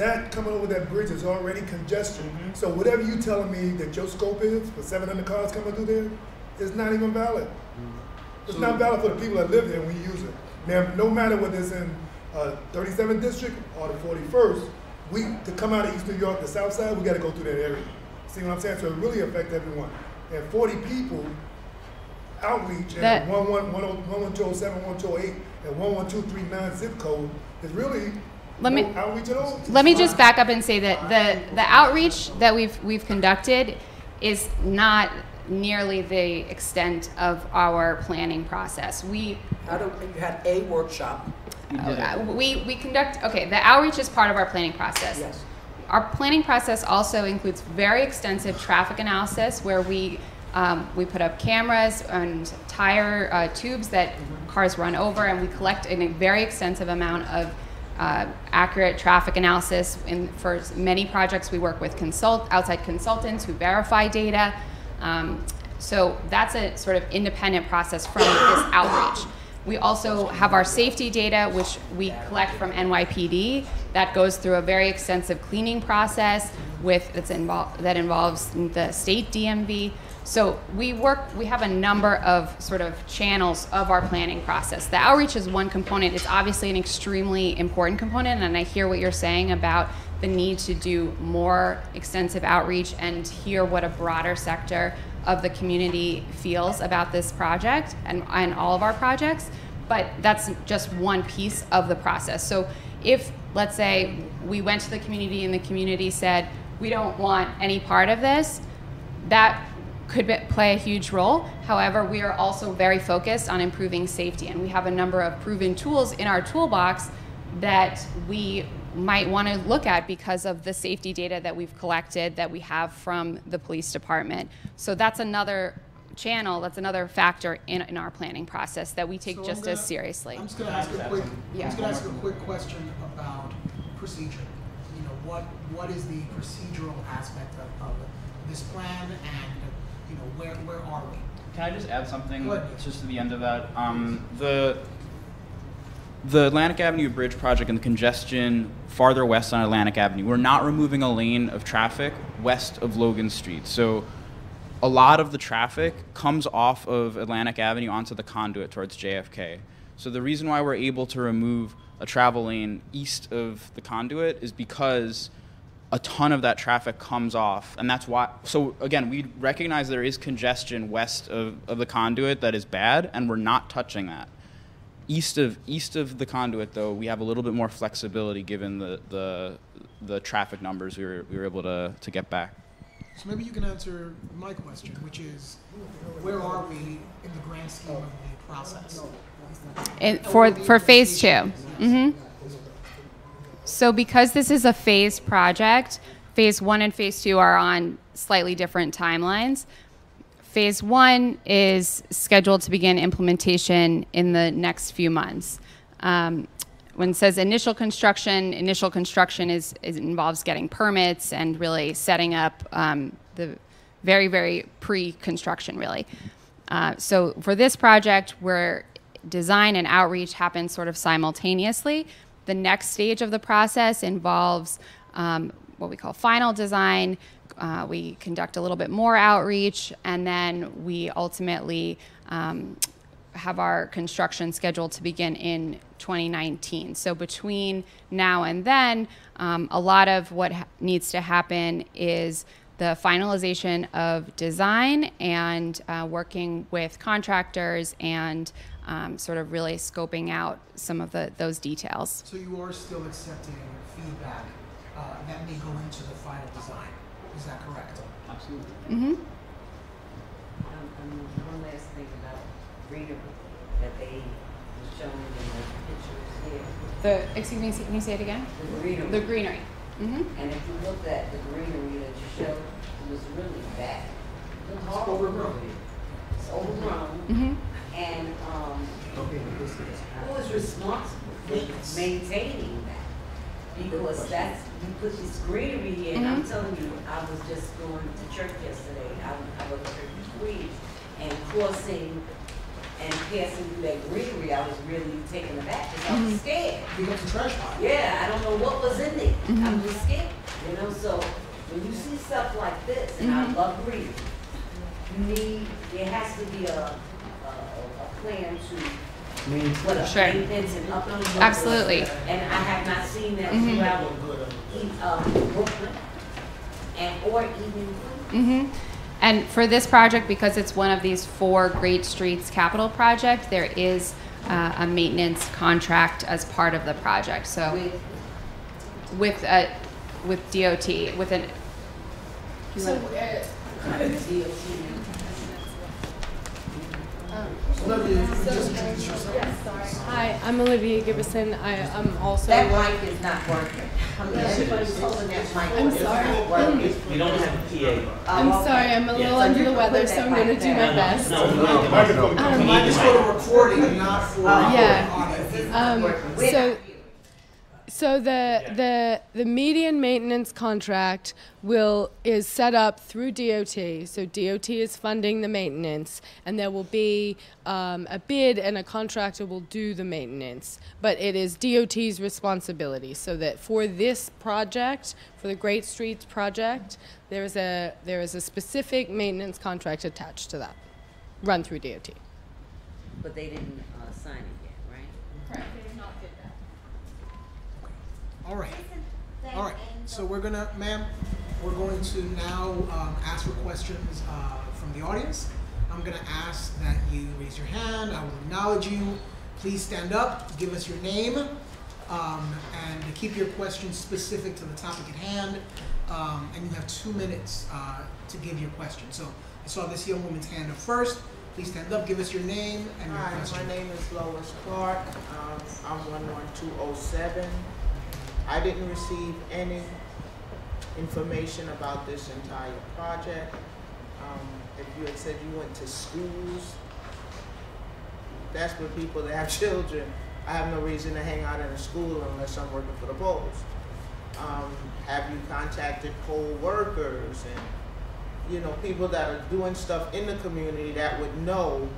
That, coming over that bridge is already congestion. So whatever you telling me that your scope is for seven hundred cars coming through there, is not even valid. It's not valid for the people that live there when you use it. Now, no matter whether it's in, uh, thirty-seventh district or the forty-first, we, to come out of East New York, the south side, we gotta go through that area. See what I'm saying? So it really affects everyone. And forty people outreach That- and one one, one oh, one one two oh seven, one two oh eight, and one one two three nine zip code is really Let me- no outreach at all. let me just back up and say that the, the outreach that we've, we've conducted is not nearly the extent of our planning process. We, How do, you had a workshop, uh, we, we conduct, okay, the outreach is part of our planning process. yes. Our planning process also includes very extensive traffic analysis where we, um, we put up cameras and tire uh, tubes that cars run over, and we collect a very extensive amount of uh, accurate traffic analysis. In, for many projects, we work with consult, outside consultants who verify data. Um, so that's a sort of independent process from this outreach. We also have our safety data, which we collect from NYPD. That goes through a very extensive cleaning process with that's that involves the state DMV. So we work. We have a number of sort of channels of our planning process. The outreach is one component. It's obviously an extremely important component, and I hear what you're saying about the need to do more extensive outreach and hear what a broader sector of the community feels about this project and, and all of our projects, but that's just one piece of the process. So if, let's say, we went to the community and the community said, we don't want any part of this, that could be, play a huge role. However, we are also very focused on improving safety, and we have a number of proven tools in our toolbox that we might want to look at because of the safety data that we've collected that we have from the police department. So that's another channel, that's another factor in, in our planning process that we take So just gonna- as seriously. I'm just gonna ask a quick, I'm Yeah. just gonna ask a quick question about procedure. You know, what, what is the procedural aspect of, of this plan and, you know, where, where are we? Can I just add something just to the end of that? Um, the the Atlantic Avenue Bridge project and the congestion farther west on Atlantic Avenue, we're not removing a lane of traffic west of Logan Street. So a lot of the traffic comes off of Atlantic Avenue onto the conduit towards JFK. So the reason why we're able to remove a travel lane east of the conduit is because a ton of that traffic comes off. And that's why so again we recognize there is congestion west of, of the conduit that is bad and we're not touching that. East of east of the conduit though we have a little bit more flexibility given the the, the traffic numbers we were, we were able to, to get back. So maybe you can answer my question, which is, where are we in the grand scheme of the process? And for for phase 2 hmm So because this is a phased project, phase one and phase two are on slightly different timelines. Phase one is scheduled to begin implementation in the next few months. Um, when it says initial construction, initial construction is, is involves getting permits and really setting up um, the very very pre-construction really. Uh, so for this project, where design and outreach happen sort of simultaneously, the next stage of the process involves um, what we call final design. Uh, we conduct a little bit more outreach, and then we ultimately um, have our construction scheduled to begin in 2019. So between now and then, um, a lot of what ha- needs to happen is the finalization of design and uh, working with contractors and um, sort of really scoping out some of the those details. So you are still accepting feedback uh, that may go into the final design, is that correct? absolutely Mm-hmm. Um, um, one last thing about greenery that they was showing in the pictures here, The excuse me, can you say it again? the greenery. The greenery. hmm And if you looked at the greenery that you showed, it was really bad. It was It's horrible. overgrown. It's overgrown, hmm and, um, who is responsible for maintaining that? Because that's, you put this greenery in, I'm Mhm. telling you, I was just going to church yesterday, I, I was at Queens, and crossing and passing through that greenery, I was really taken aback, because I was Mhm. scared. Becomes a trash pile. Yeah, I don't know what was in there. I'm Mhm. just scared, you know. So when you see stuff like this, and I Mhm. love green, you need there has to be a a, a plan to what a Sure. maintenance and up Absolutely. And I have not seen that Mhm. throughout e- um, Brooklyn and or even hmm And for this project, because it's one of these four Great Streets capital project, there is uh, a maintenance contract as part of the project. So with with uh, with DOT with an DOT. Olivia, if you could just introduce yourself. Hi, I'm Olivia Gibbison. I, am also. That mic is not working. I mean, everybody's holding that mic. I'm sorry. We don't have a PA. I'm Oh, sorry, I'm a little So under the weather, so I'm gonna do my No, best. No, no, no. Microphone. Um, We Mine need is for the recording not for uh, Yeah. Um, so, not so the the the median maintenance contract will is set up through DOT. So DOT is funding the maintenance, and there will be um, a bid, and a contractor will do the maintenance. But it is DOT's responsibility. So that for this project, for the Great Streets project, there is a there is a specific maintenance contract attached to that, run through DOT. But they didn't uh, sign it yet, right? All right. All right. So we're gonna, ma'am, we're going to now um, ask for questions uh, from the audience. I'm gonna ask that you raise your hand. I will acknowledge you. Please stand up. Give us your name, um, and keep your questions specific to the topic at hand. Um, and you have two minutes uh, to give your question. So I saw this young woman's hand up first. Please stand up, give us your name and your Hi, question. my name is Lois Clark. Um, I'm 11207. I didn't receive any information about this entire project. Um, if you had said you went to schools, that's for people that have children. I have no reason to hang out in a school unless I'm working for the polls. Um, have you contacted poll workers and, you know, people that are doing stuff in the community that would know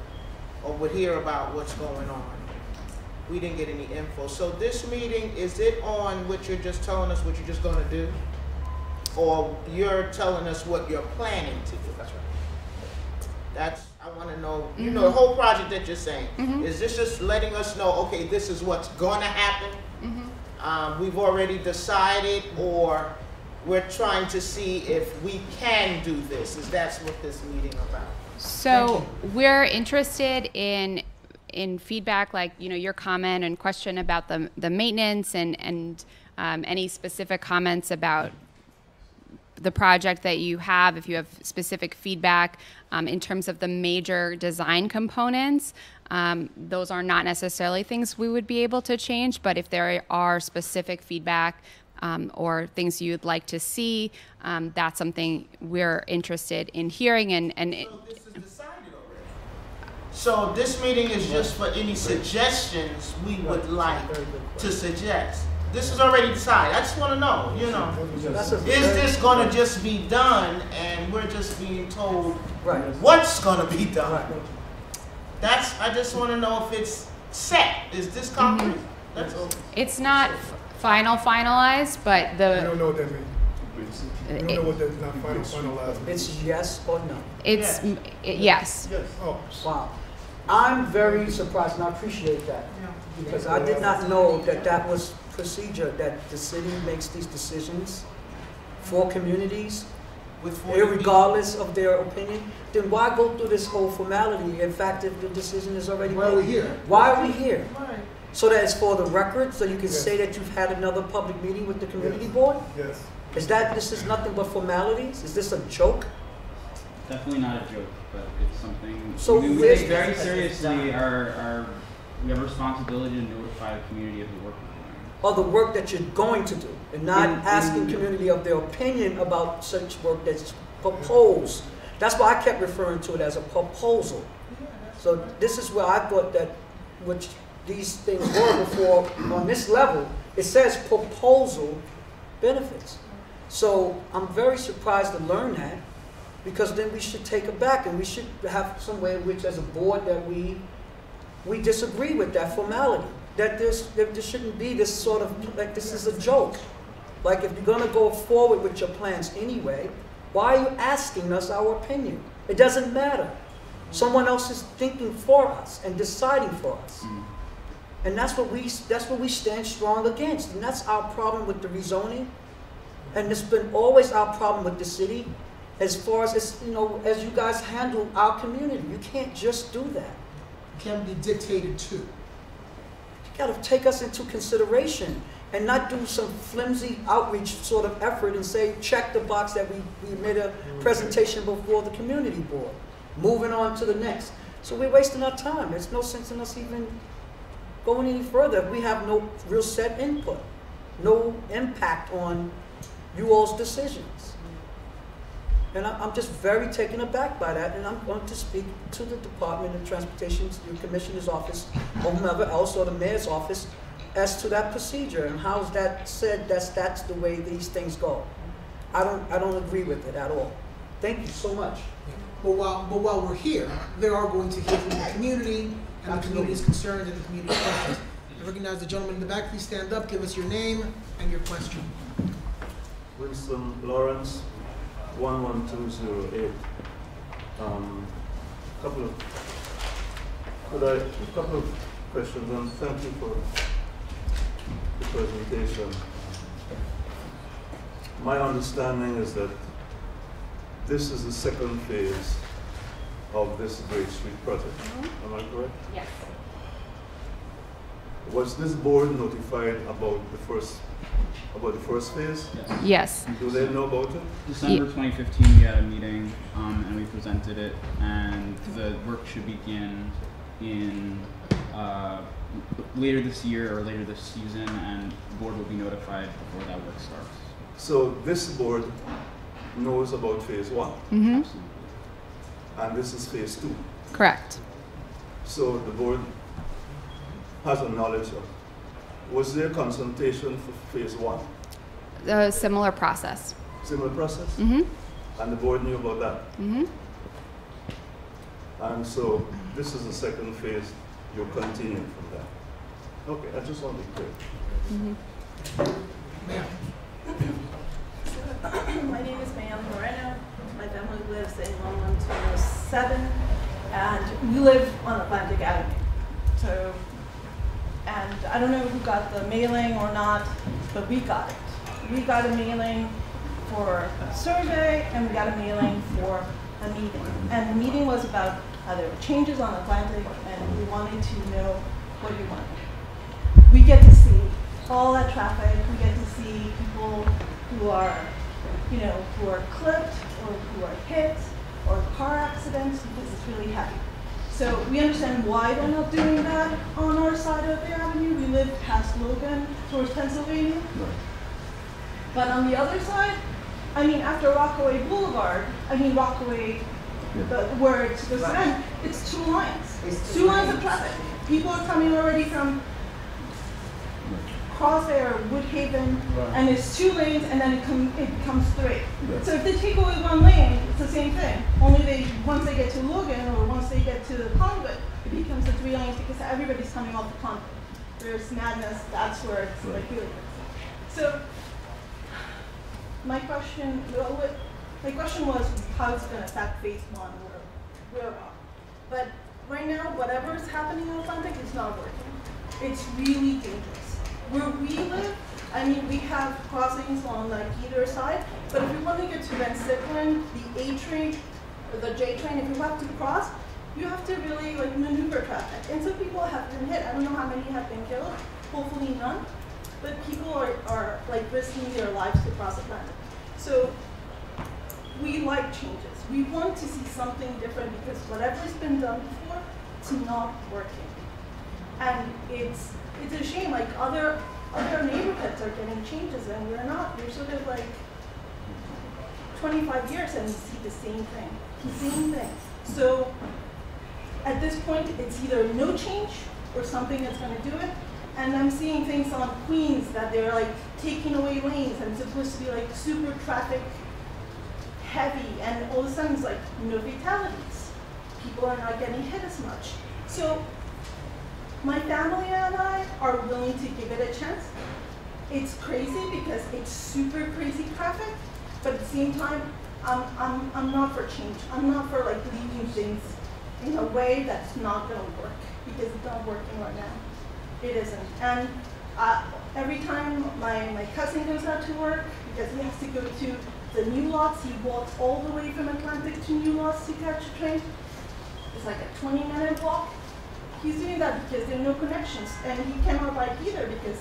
or would hear about what's going on. We didn't get any info. So this meeting, is it on what you're just telling us what you're just gonna do? Or you're telling us what you're planning to do? That's right. That's, I wanna know, you know, the whole project that you're saying, Mhm. is this just letting us know, okay, this is what's gonna happen? Mhm. Um, we've already decided, or we're trying to see if we can do this? Is that's what this meeting about? So we're interested in in feedback, like you know your comment and question about the the maintenance and and um, any specific comments about the project that you have. If you have specific feedback um, in terms of the major design components, um, those are not necessarily things we would be able to change. But if there are specific feedback um, or things you'd like to see, um, that's something we're interested in hearing and and. So this meeting is just for any suggestions we would like to suggest. This is already decided. I just wanna know, you know, is this gonna just be done and we're just being told what's gonna be done? That's, I just wanna know if it's set. Is this concrete? That's all. It's not final finalized, but We the don't know what that means. We don't know what that's not final, finalized. means. It's yes or no. it's Yes. it- yes. Oh, Wow. I'm very surprised and I appreciate that. Because I did not know that that was procedure, that the city makes these decisions for communities, With 40 of their opinion. Then why go through this whole formality? In fact, if the decision is already Why are we made? here? Why are we here? Right. So that it's for the record, so you can Yes. say that you've had another public meeting with the community Yes. board? yes. Is that, this is nothing but formalities? Is this a joke? Definitely not a joke, but it's something So we, we take very seriously. Our, our we have a responsibility to notify the community of the work we're doing. Or the work that you're going to do? And not In- asking in- community of their opinion about such work that's proposed? That's why I kept referring to it as a proposal. So this is where I thought that, which these things were before, on this level, it says proposal benefits. So I'm very surprised to learn that, because then we should take it back and we should have some way in which as a board that we, we disagree with that formality. That there's, that there shouldn't be this sort of, like this is a joke. Like if you're gonna go forward with your plans anyway, why are you asking us our opinion? It doesn't matter. Someone else is thinking for us and deciding for us. Mm. And that's what we, that's what we stand strong against. And that's our problem with the rezoning. And it's been always our problem with the city as far as, it's, you know, as you guys handle our community. You can't just do that. You can't be dictated to. You gotta take us into consideration and not do some flimsy outreach sort of effort and say, check the box that we, we made a presentation before the community board. Moving on to the next. So we're wasting our time. There's no sense in us even going any further we have no real set input, no impact on you all's decisions. And I- I'm just very taken aback by that, and I'm going to speak to the Department of Transportation, the Commissioner's office, or whomever else, or the mayor's office, as to that procedure, and how's that said, that's, that's the way these things go. I don't, I don't agree with it at all. Thank you so much. But while, but while we're here, they are going to hear from the community and the community's concerns and the community's questions. I recognize the gentleman in the back. Please stand up, give us your name and your question. Winston Lawrence, one one two zero eight. Um, couple of, could I, a couple of questions, and thank you for the presentation. My understanding is that this is the second phase of this Great Street project. Am I correct? Yes. Was this board notified about the first, about the first phase? Yes. Yes. Do they know about it? December 2015, we had a meeting um, and we presented it, and the work should begin in uh, later this year or later this season, and the board will be notified before that work starts. So this board knows about phase one, Mm-hmm. Absolutely. and this is phase two. Correct. So the board has a knowledge of, was there consultation for phase one? A similar process. Similar process? Mm-hmm. And the board knew about that? Mm-hmm. And so this is the second phase, you're continuing from that. Okay, I just want to be clear. Ma'am. My name is Mayan Moreno. My family lives in 11207, and we live on Atlantic Avenue. So, and I don't know who got the mailing or not, but we got it. We got a mailing for a survey, and we got a mailing for a meeting. And the meeting was about uh, there were changes on Atlantic, and we wanted to know what you wanted we get to see all that traffic. We get to see people who are, you know, who are clipped or who are hit or car accidents because it's really heavy. So we understand why they're not doing that on our side of the avenue. We live past Logan towards Pennsylvania. But on the other side, I mean, after Rockaway Boulevard, I mean Rockaway, the, where it's supposed to end, it's two lines. It's two two lines of traffic. People are coming already from Crosshair, Woodhaven, and it's two lanes, and then it, com- it becomes three. So if they take away one lane, it's the same thing. Only they once they get to Logan or once they get to the Conduit, it becomes the three lanes because everybody's coming off the Conduit. There's madness. That's where it's like really. So my question, my question was how it's going to affect phase one where we're. But right now, whatever is happening in Atlantic is not working. It's really dangerous. Where we live, I mean, we have crossings on like either side, but if you want to get to Van Siclen, the A train, the J train, if you have to cross, you have to really like maneuver traffic. And some people have been hit. I don't know how many have been killed. Hopefully none. But people are, are like risking their lives to cross the Atlantic. So we like changes. We want to see something different because whatever's been done before, it's not working. And it's it's a shame. Like other other neighborhoods are getting changes and we're not. We're sort of like 25 years and we see the same thing, the same thing. So at this point, it's either no change or something that's going to do it. And I'm seeing things on Queens that they're like taking away lanes and supposed to be like super traffic heavy, and all of a sudden it's like no fatalities. People are not getting hit as much. So my family and I are willing to give it a chance. It's crazy because it's super crazy traffic, but at the same time, I'm, I'm, I'm not for change. I'm not for like leaving things in a way that's not gonna work because it's not working right now. It isn't. And uh, every time my, my cousin goes out to work, because he has to go to the new lots, he walks all the way from Atlantic to new lots to catch a train. It's like a 20 minute walk. He's doing that because there are no connections, and he cannot bike either because,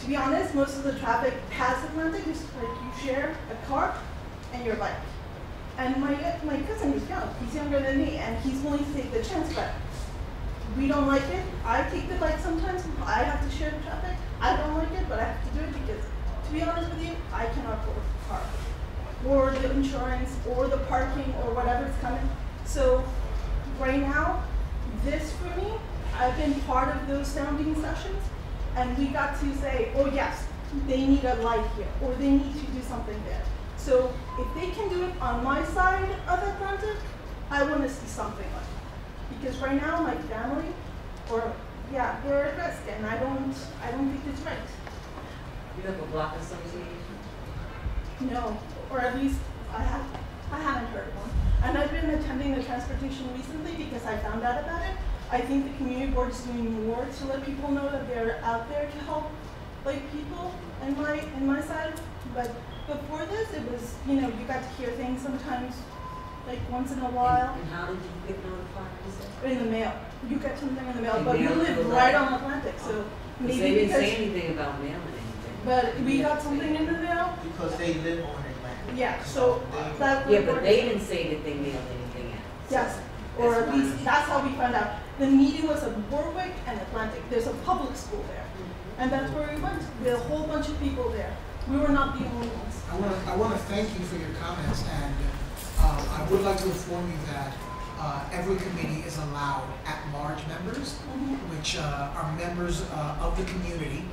to be honest, most of the traffic past Atlantic is like you share a car and your bike. And my my cousin is young; he's younger than me, and he's willing to take the chance. But we don't like it. I take the bike sometimes. I have to share the traffic. I don't like it, but I have to do it because, to be honest with you, I cannot afford a car, or the insurance, or the parking, or whatever's coming. So, right now, this for me, I've been part of those sounding sessions, and we got to say, oh yes, they need a light here, or they need to do something there. So if they can do it on my side of the Atlantic, I want to see something like that. Because right now, my family, or yeah, they're at risk, and I don't, I don't think it's right. You have a block association? No, or at least I have, I haven't heard one. And I've been attending the transportation recently because I found out about it. I think the community board is doing more to let people know that they're out there to help, like people in my in my side. But before this, it was you know you got to hear things sometimes, like once in a while And how did you get notified, in the mail. You get something in the mail, They but we mailed live right letter. on Atlantic, so Because maybe they didn't because. say anything about mailing anything. But we got something in the mail. Because they live on Atlantic. Yeah, so that. Yeah, but they didn't say that they mailed anything out. Yes, or at least that's how we found out. The meeting was at Warwick and Atlantic. There's a public school there, and that's where we went. There were a whole bunch of people there. We were not the only ones. I want to, I want to thank you for your comments, and um, I would like to inform you that uh, every committee is allowed at-large members, which uh, are members uh, of the community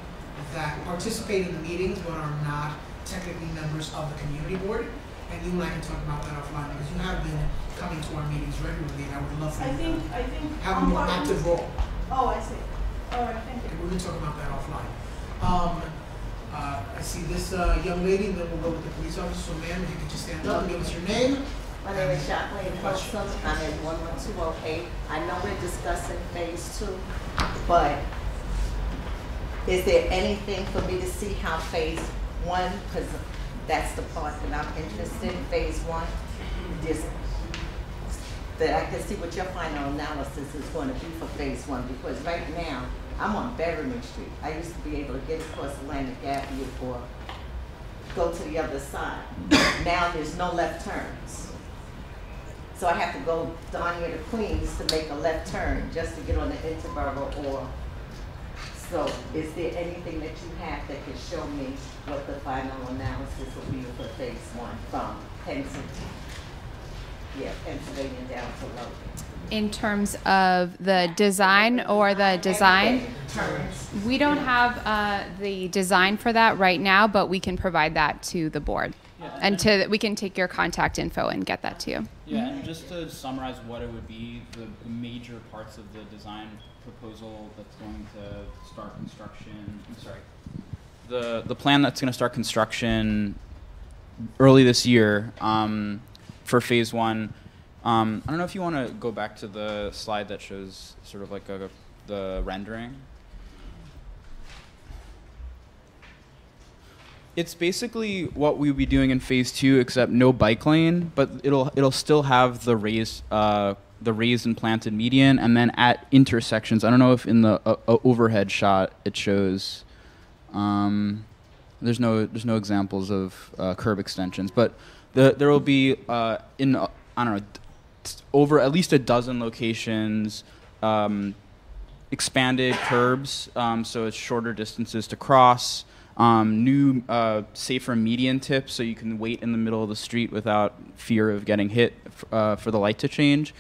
that participate in the meetings but are not technically members of the community board. And you and I can talk about that offline because you have been coming to our meetings regularly, and I would love for I you think, to I think. have a I'm more part of- active role. Oh, I see. All right, thank you. Okay, we're gonna talk about that offline. Um, uh, I see this, uh, young lady, then we'll go with the police officer, so ma'am, if you could just stand up and give us your name. My name is Jacqueline Folsom, I'm in one one two oh eight. I know we're discussing phase two, but is there anything for me to see how phase one, because that's the part that I'm interested in, phase one? Just, that I can see what your final analysis is gonna be for phase one, because right now, I'm on Berriman Street. I used to be able to get across Atlantic Avenue or go to the other side. Now there's no left turns. So I have to go down here to Queens to make a left turn just to get on the Interborough or, so is there anything that you have that can show me what the final analysis will be for phase one from Pennsylvania? Yeah, Pennsylvania down to Logan. In terms of the design or the design, we don't have uh, the design for that right now, but we can provide that to the board. And to, we can take your contact info and get that to you. Yeah, and just to summarize what it would be, the, the major parts of the design proposal that's going to start construction, I'm sorry. The, the plan that's gonna start construction early this year, um, for phase one. Um, I don't know if you wanna go back to the slide that shows sort of like a, the rendering. It's basically what we would be doing in phase two, except no bike lane, but it'll it'll still have the raised uh, the raised and planted median, and then at intersections. I don't know if in the uh, uh, overhead shot it shows. Um, there's no there's no examples of uh, curb extensions, but the, there will be uh, in uh, I don't know over at least a dozen locations. Um, expanded curbs, um, so it's shorter distances to cross. Um, new, uh, safer median tips, so you can wait in the middle of the street without fear of getting hit f- uh, for the light to change.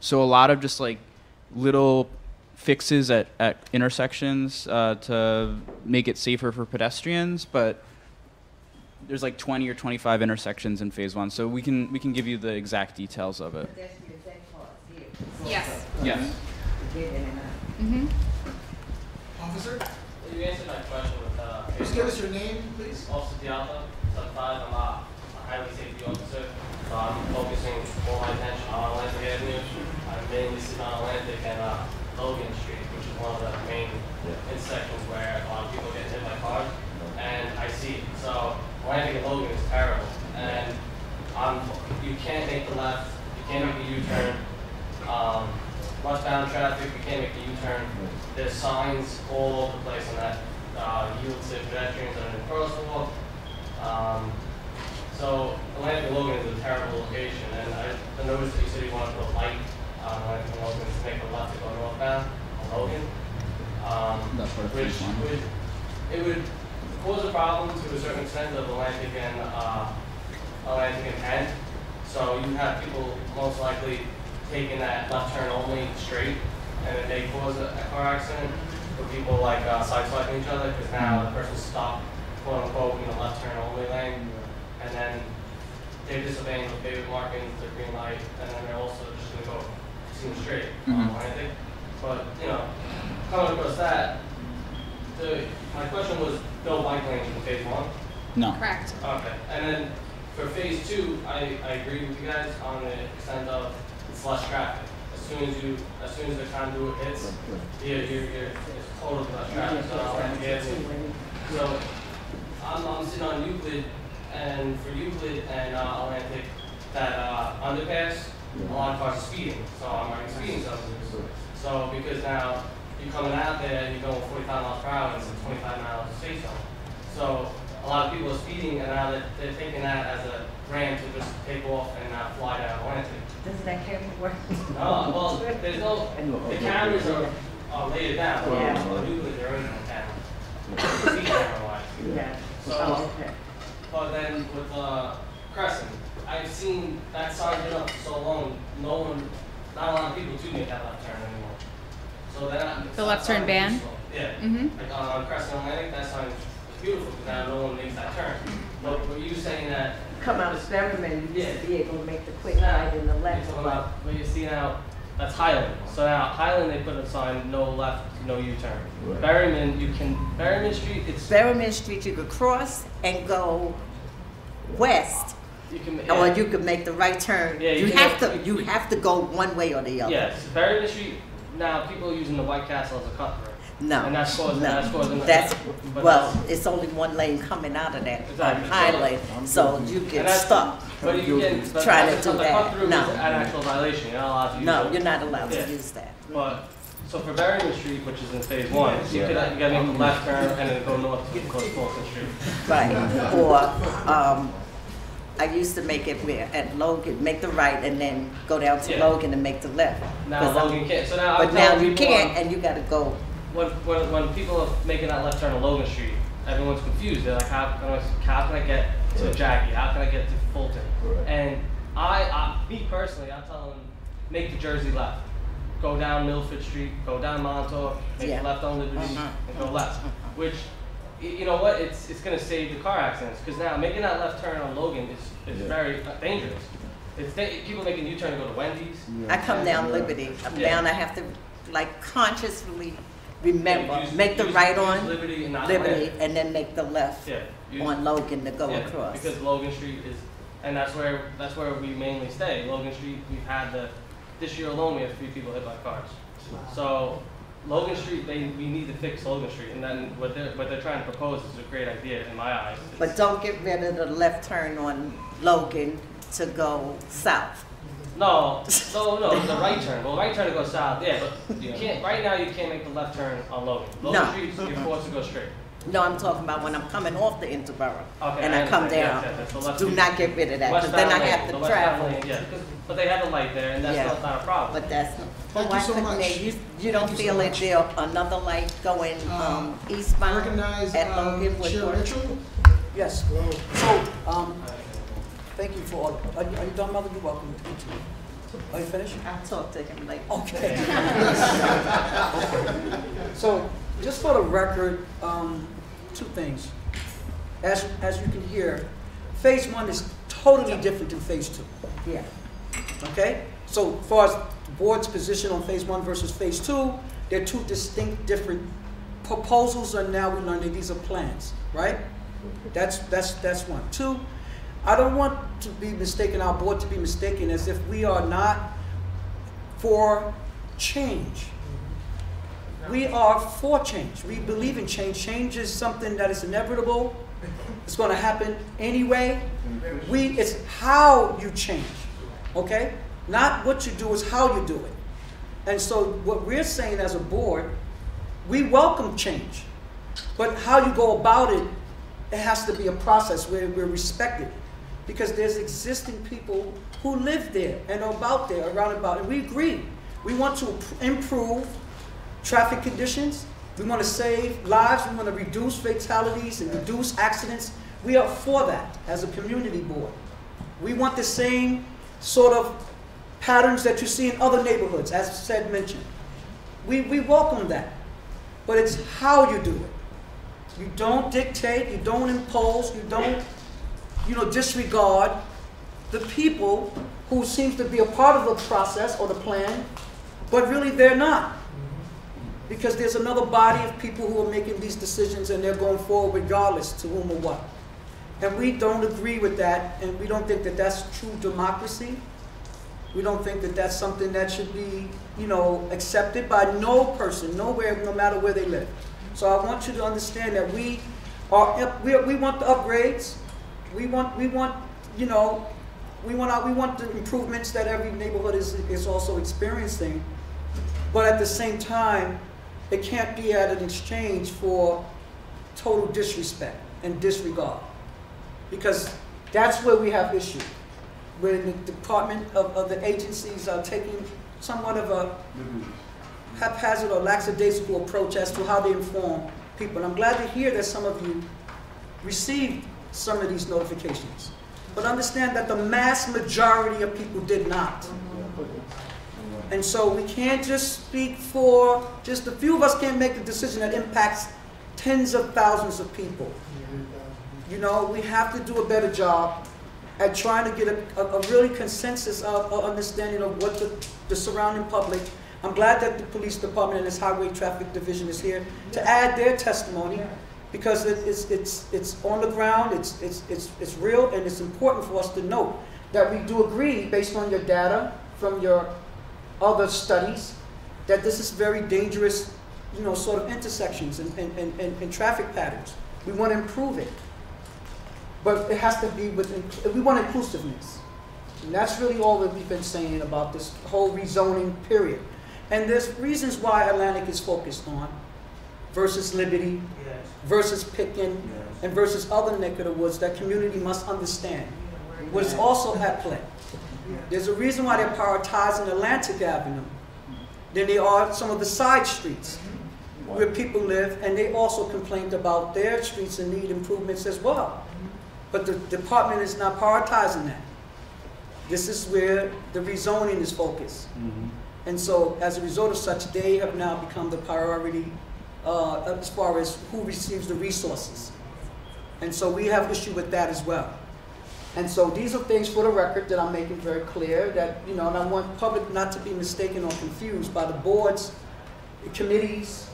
So a lot of just like little fixes at, at intersections uh, to make it safer for pedestrians, but there's like 20 or 25 intersections in phase one, so we can we can give you the exact details of it. Pedestrians and cars here. Yes. Yes. Get in and out. Mm-hmm. Officer, You answered my question with, uh. just give us your name, please. Officer Diallo, sub five, I'm a a highway safety officer, so I'm focusing all my attention on Atlantic Avenue. I'm mainly sitting on Atlantic and, uh, Logan Street, which is one of the main intersections where a lot of people get hit by cars. And I see, so landing and Logan is terrible, and I'm, you can't make the left, you can't make the U-turn. Um, westbound traffic, you can't make the U-turn. There's signs all over the place on that, uh, yield to pedestrians and in crosswalk. Um, so Atlantic and Logan is a terrible location, and I, I noticed that you said you wanted to put a light on Atlantic and Logan to make a to go northbound on Logan. Um, That's of which would, it would cause a problem to a certain extent of Atlantic and, uh, Atlantic and Penn. So you have people most likely taking that left turn only straight, and it may cause a, a car accident for people like uh, sideswiping each other, because now the person's stopped, quote unquote, in the left turn only lane, and then they're disobeying the pavement markings, the green light, and then they're also just gonna go seem straight on Mhm. Atlantic. But, you know, coming across that, the, my question was no bike lanes in phase one. No. Correct. Okay, and then for phase two, I, I agree with you guys on the extent of it's less traffic. As soon as you, as soon as the conduit hits, you're, you're, you're, it's totally less traffic, so I'll have to get to. So, I'm, I'm sitting on Euclid, and for Euclid and, uh, Atlantic, that, uh, underpass, a lot of cars are speeding, so I'm writing speeding substitutes. So, because now, you're coming out there, and you're going forty-five miles per hour, and it's a twenty-five mile safe zone. So, a lot of people are speeding, and now they're, they're taking that as a ramp to just take off and, uh, fly down Atlantic. Doesn't that camera work? No, well, there's no, the cameras are, are laid down, Yeah. well, Euclid, they're original camera. Yeah. So, Oh, okay. but then with uh, Crescent, I've seen that sign been up so long, no one, not a lot of people do make that left turn anymore. So then. The left turn ban? Yeah. Mhm. Like on, on Crescent Atlantic, that sign is beautiful, because now no one makes that turn. But were you saying that, Come out of Berriman, you used Yeah. to be able to make the quick ride in the you're left, talking but what you see now, That's Highland. So now Highland, they put a sign, no left, no U-turn. Right. Berriman, you can, Berriman Street, it's, Berriman Street, you could cross and go west, you can, or you could make the right turn. Yeah, you You have go- to, you have to go one way or the other. Yes, Berriman Street, now people are using the White Castle as a cut through. No, And that's causing, no. that's causing. That's, but well, that's- it's only one lane coming out of that, on Exactly. highway, so you get that's- stuck. But you can, but Trying to do that. cut through No. an actual violation, you're not allowed to use it. No, you're not allowed Yeah. to use that. But, so for Berriman Street, which is in phase one, you could, you gotta make the left turn and then go north to get close Fulton Street. Right, or, um, I used to make it where, at Logan, make the right and then go down to Yeah. Logan and make the left. Now 'Cause I'm- Logan can't, so now But now you can't, um, and you gotta go, when, when, when people are making that left turn on Logan Street, everyone's confused. They're like, how can I, how can I get to Right. Jackie? How can I get to Fulton? Right. And I, I, me personally, I tell them, make the Jersey left. Go down Milford Street, go down Montauk, make Yeah. the left on Liberty, Mhm. and go left. Which, y- you know what, it's, it's gonna save the car accidents, because now making that left turn on Logan is, is Yeah. very uh, dangerous. It's, da- people making U-turn to go to Wendy's. I come down Liberty, I'm Yeah. down, I have to, like, consciously remember, Use- make the use- right use on Liberty and not Liberty, and then make the left Yeah. on Logan to go Yeah, across. Because Logan Street is, and that's where, that's where we mainly stay. Logan Street, we've had the, this year alone, we have three people hit by cars. So, Logan Street, they, we need to fix Logan Street, and then what they're, what they're trying to propose is a great idea in my eyes. But don't get rid of the left turn on Logan to go south. No, no, no, the right turn, well, right turn to go south, yeah, but you can't, right now, you can't make the left turn on Logan. Logan No. Street, you're forced to go straight. No, I'm talking about when I'm coming off the Interborough, Okay, and I I come understand. down. Yes, yes, yes, the left Do is- not get rid of that, because then I lane, have the to westbound travel. lane, Yeah, 'cause- but they have a light there, and that's Yeah. not, not a problem. But that's, not- Thank but you why so couldn't much. they, you, you don't Thank you feel so like much. there another light going, Uh, um, eastbound Recognize, at um, Logan would Chair work? Mitchell. Yes, so, um, thank you for, all- are you, are you done, Mother? You're welcome. Are you finished? I'll talk to him later. Okay. So, just for the record, um, two things. As, as you can hear, phase one is totally different than phase two, Yeah. okay? So, as far as the board's position on phase one versus phase two, they're two distinct, different proposals, and now we learn that these are plans, right? That's, that's, that's one. Two, I don't want to be mistaken, our board to be mistaken as if we are not for change. We are for change. We believe in change. Change is something that is inevitable. It's going to happen anyway. We, it's how you change, okay? Not what you do, is how you do it. And so, what we're saying as a board, we welcome change. But how you go about it, it has to be a process where we're respected. Because there's existing people who live there and are about there, around about, and we agree. We want to improve traffic conditions. We want to save lives. We want to reduce fatalities and reduce accidents. We are for that as a community board. We want the same sort of patterns that you see in other neighborhoods, as said mentioned. We, we welcome that. But it's how you do it. You don't dictate, you don't impose, you don't, you know, disregard the people who seems to be a part of the process or the plan, but really they're not. Because there's another body of people who are making these decisions and they're going forward regardless to whom or what. And we don't agree with that, and we don't think that that's true democracy. We don't think that that's something that should be, you know, accepted by no person, nowhere, no matter where they live. So I want you to understand that we are, we, we want the upgrades. We want, we want, you know, we want, our, we want the improvements that every neighborhood is, is also experiencing. But at the same time, it can't be at an exchange for total disrespect and disregard. Because that's where we have issue. When the department of, of the agencies are taking somewhat of a haphazard or lackadaisical approach as to how they inform people. And I'm glad to hear that some of you received some of these notifications. But understand that the mass majority of people did not. And so we can't just speak for, just a few of us can't make a decision that impacts tens of thousands of people. You know, we have to do a better job. at trying to get a, a, a really consensus of, of understanding of what the, the surrounding public. I'm glad that the police department and this highway traffic division is here to add their testimony because it, it's, it's, it's on the ground, it's, it's, it's, it's real, and it's important for us to note that we do agree, based on your data from your other studies, that this is very dangerous, you know, sort of intersections and, and, and, and, traffic patterns. We want to improve it. But it has to be with, we want inclusiveness. And that's really all that we've been saying about this whole rezoning period. And there's reasons why Atlantic is focused on versus Liberty, versus Pitkin, and versus other neck of the woods that community must understand. What's also at play. There's a reason why they're prioritizing Atlantic Avenue than they are some of the side streets where people live, and they also complained about their streets and need improvements as well. But the department is not prioritizing that. This is where the rezoning is focused. And so, as a result of such, they have now become the priority uh, as far as who receives the resources. And so we have issue with that as well. And so these are things for the record that I'm making very clear that, you know, and I want public not to be mistaken or confused by the boards, committees,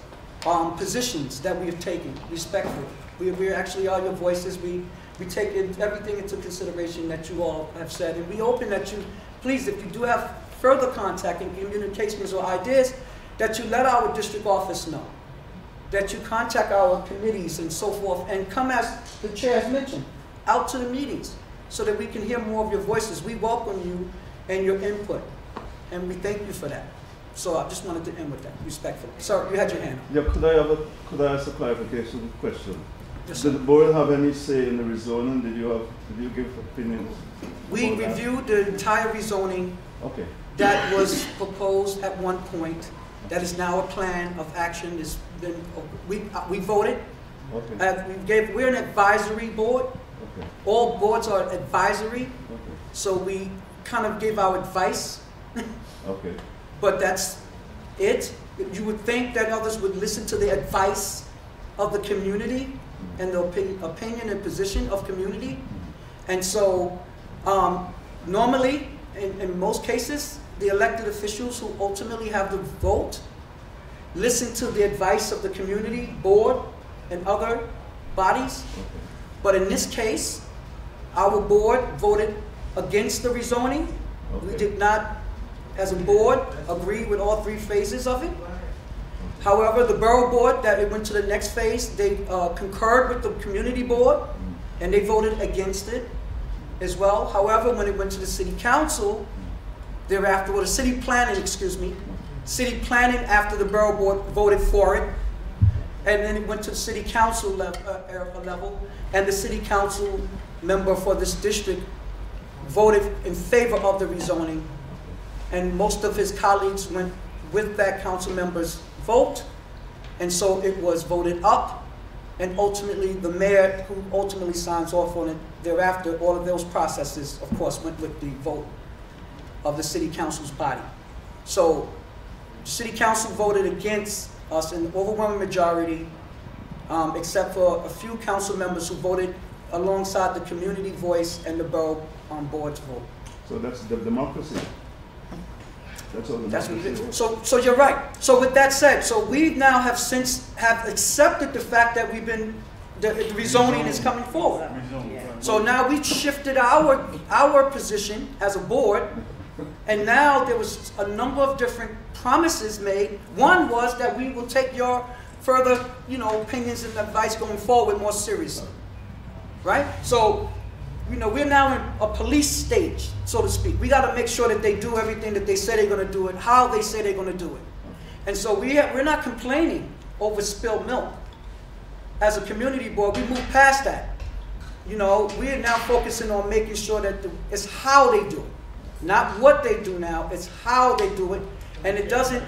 um, positions that we have taken respectfully. We, we actually are your voices. We, we take in everything into consideration that you all have said. And we open that you, please, if you do have further contact and communications or ideas, that you let our district office know. That you contact our committees and so forth and come as the chair has mentioned, out to the meetings so that we can hear more of your voices. We welcome you and your input. And we thank you for that. So I just wanted to end with that, respectfully. Sir, you had your hand up. Yeah, could I have a, could I ask a clarification question? Yes, Did the board have any say in the rezoning? Did you have, did you give opinions? We about that? reviewed the entire rezoning Okay, that was proposed at one point, that is now a plan of action, It's been, we, uh, we voted. okay, Uh, we gave, we're an advisory board, okay, all boards are advisory, okay, so we kind of give our advice, okay. but that's it. You would think that others would listen to the advice of the community and the opinion, opinion and position of community. And so, um, normally, in, in most cases, the elected officials who ultimately have the vote listen to the advice of the community board and other bodies. But in this case, our board voted against the rezoning. We did not, as a board, agree with all three phases of it. However, the borough board, that it went to the next phase, they uh, concurred with the community board, and they voted against it as well. However, when it went to the city council, thereafter, or the city planning, excuse me, city planning after the borough board voted for it, and then it went to the city council uh, uh, level, and the city council member for this district voted in favor of the rezoning, and most of his colleagues went with that council member's vote, and so it was voted up, and ultimately, the mayor, who ultimately signs off on it thereafter, all of those processes, of course, went with the vote of the city council's body. So, city council voted against us in overwhelming majority, um, except for a few council members who voted alongside the community voice and the borough um, board's vote. So that's the democracy. That's all That's what it democracy. is. So, so you're right. So with that said, so we now have since have accepted the fact that we've been the, the rezoning is coming forward. So now we shifted our our position as a board, and now there was a number of different promises made. One was that we will take your further, you know, opinions and advice going forward more seriously, right? So you know, we're now in a police stage, so to speak. We got to make sure that they do everything that they say they're going to do it, how they say they're going to do it. And so we we're not complaining over spilled milk. As a community board, we moved past that. You know, we're now focusing on making sure that the, it's how they do it, not what they do now. It's how they do it, and it doesn't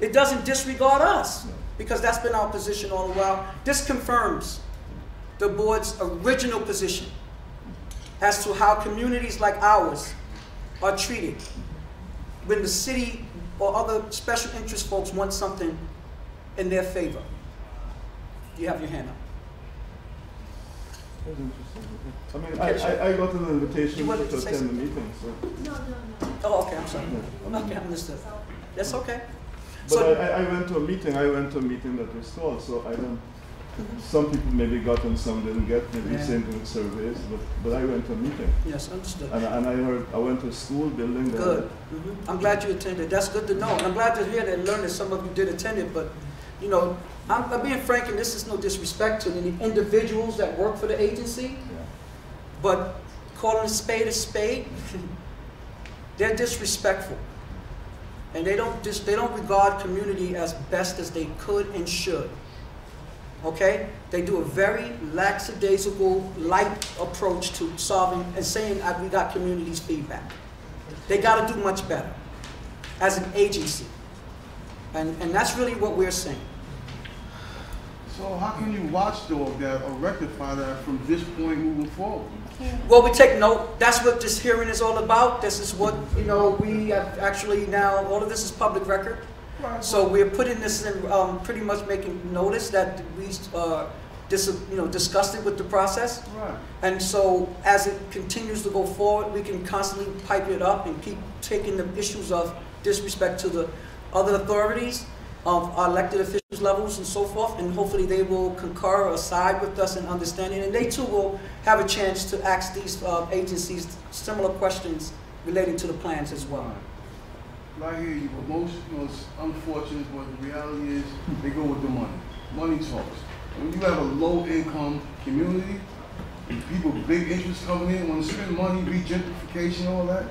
it doesn't disregard us because that's been our position all the while. This confirms the board's original position as to how communities like ours are treated when the city or other special interest folks want something in their favor. You have your hand up. That's interesting. I mean, I, I, I got an invitation to wanted to say attend the something? meeting, so. Oh, okay, I'm sorry. Yeah, I mean- Okay, understood. That's okay. But So- I, I, went to a meeting, I went to a meeting that was stalled, so I don't, some people maybe got and some didn't get, maybe Yeah. same thing with surveys, but, but I went to a meeting. Yes, understood. And, and I heard, I went to a school building. Good. Mhm. I'm glad you attended. That's good to know. And I'm glad to hear that and learn that some of you did attend it. But, you know, I'm, I'm being frank, and this is no disrespect to the individuals that work for the agency, Yeah. but calling a spade a spade, they're disrespectful. And they don't just they don't regard community as best as they could and should. Okay? They do a very lackadaisical, light approach to solving and saying "Ah, we got community's feedback. They got to do much better as an agency. And, and that's really what we're saying. So how can you watchdog that or rectify that from this point moving forward? Well, we take note. That's what this hearing is all about. This is what, you know, we have actually now, all of this is public record. So we're putting this in, um, pretty much making notice that we, uh, dis, you know, disgusted with the process. Right. And so as it continues to go forward, we can constantly pipe it up and keep taking the issues of disrespect to the other authorities of our elected officials levels and so forth, and hopefully they will concur or side with us in understanding, and they too will have a chance to ask these uh, agencies similar questions relating to the plans as well. I hear you, but most, you know, it's unfortunate, but the reality is they go with the money. Money talks. When you have a low income community, and people with big interests coming in, want to spend money, re-gentrification, all that,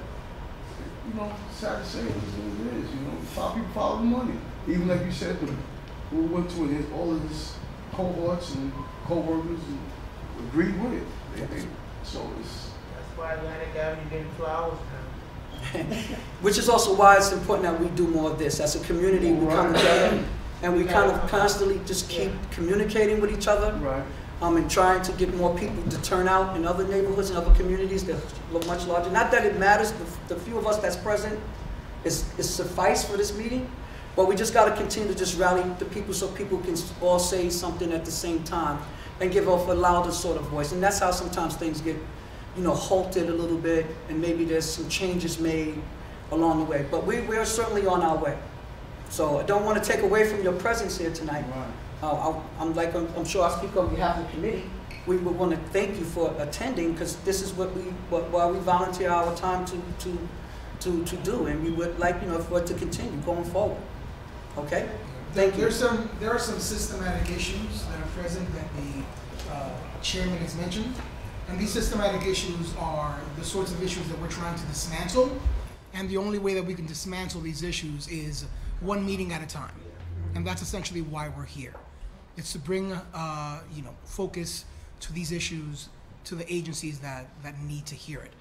you know, sad to say, it is you know, people follow the money. Even like you said, the, who went to it, all of his cohorts and co-workers and agreed with it. They, they, so it's, That's why Atlantic Avenue getting flowers now. Which is also why it's important that we do more of this. As a community, we come together and we kind of constantly just keep communicating with each other. right. um, and trying to get more people to turn out in other neighborhoods and other communities that are much larger. Not that it matters, the, the few of us that's present is, is suffice for this meeting, but we just got to continue to just rally the people so people can all say something at the same time and give off a louder sort of voice. And that's how sometimes things get, you know, halted a little bit, and maybe there's some changes made along the way. But we, we are certainly on our way. So I don't want to take away from your presence here tonight. Right. Uh, I- I'm like, I'm I'm sure I speak on behalf of the committee. We would want to thank you for attending because this is what we, what, why we volunteer our time to, to, to, to do. And we would like, you know, for it to continue going forward. Okay? Thank you. There's some, there are some systematic issues that are present that the uh, chairman has mentioned. And these systematic issues are the sorts of issues that we're trying to dismantle. And the only way that we can dismantle these issues is one meeting at a time. And that's essentially why we're here. It's to bring, uh, you know, focus to these issues to the agencies that, that need to hear it.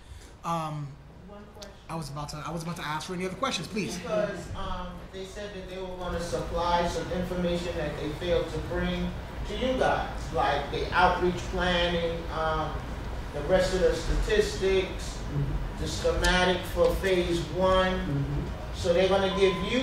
Um, I was about to, I was about to ask for any other questions, please. Because, um, they said that they were gonna supply some information that they failed to bring to you guys, like the outreach planning, um, the rest of the statistics, the schematic for phase one. So they're gonna give you,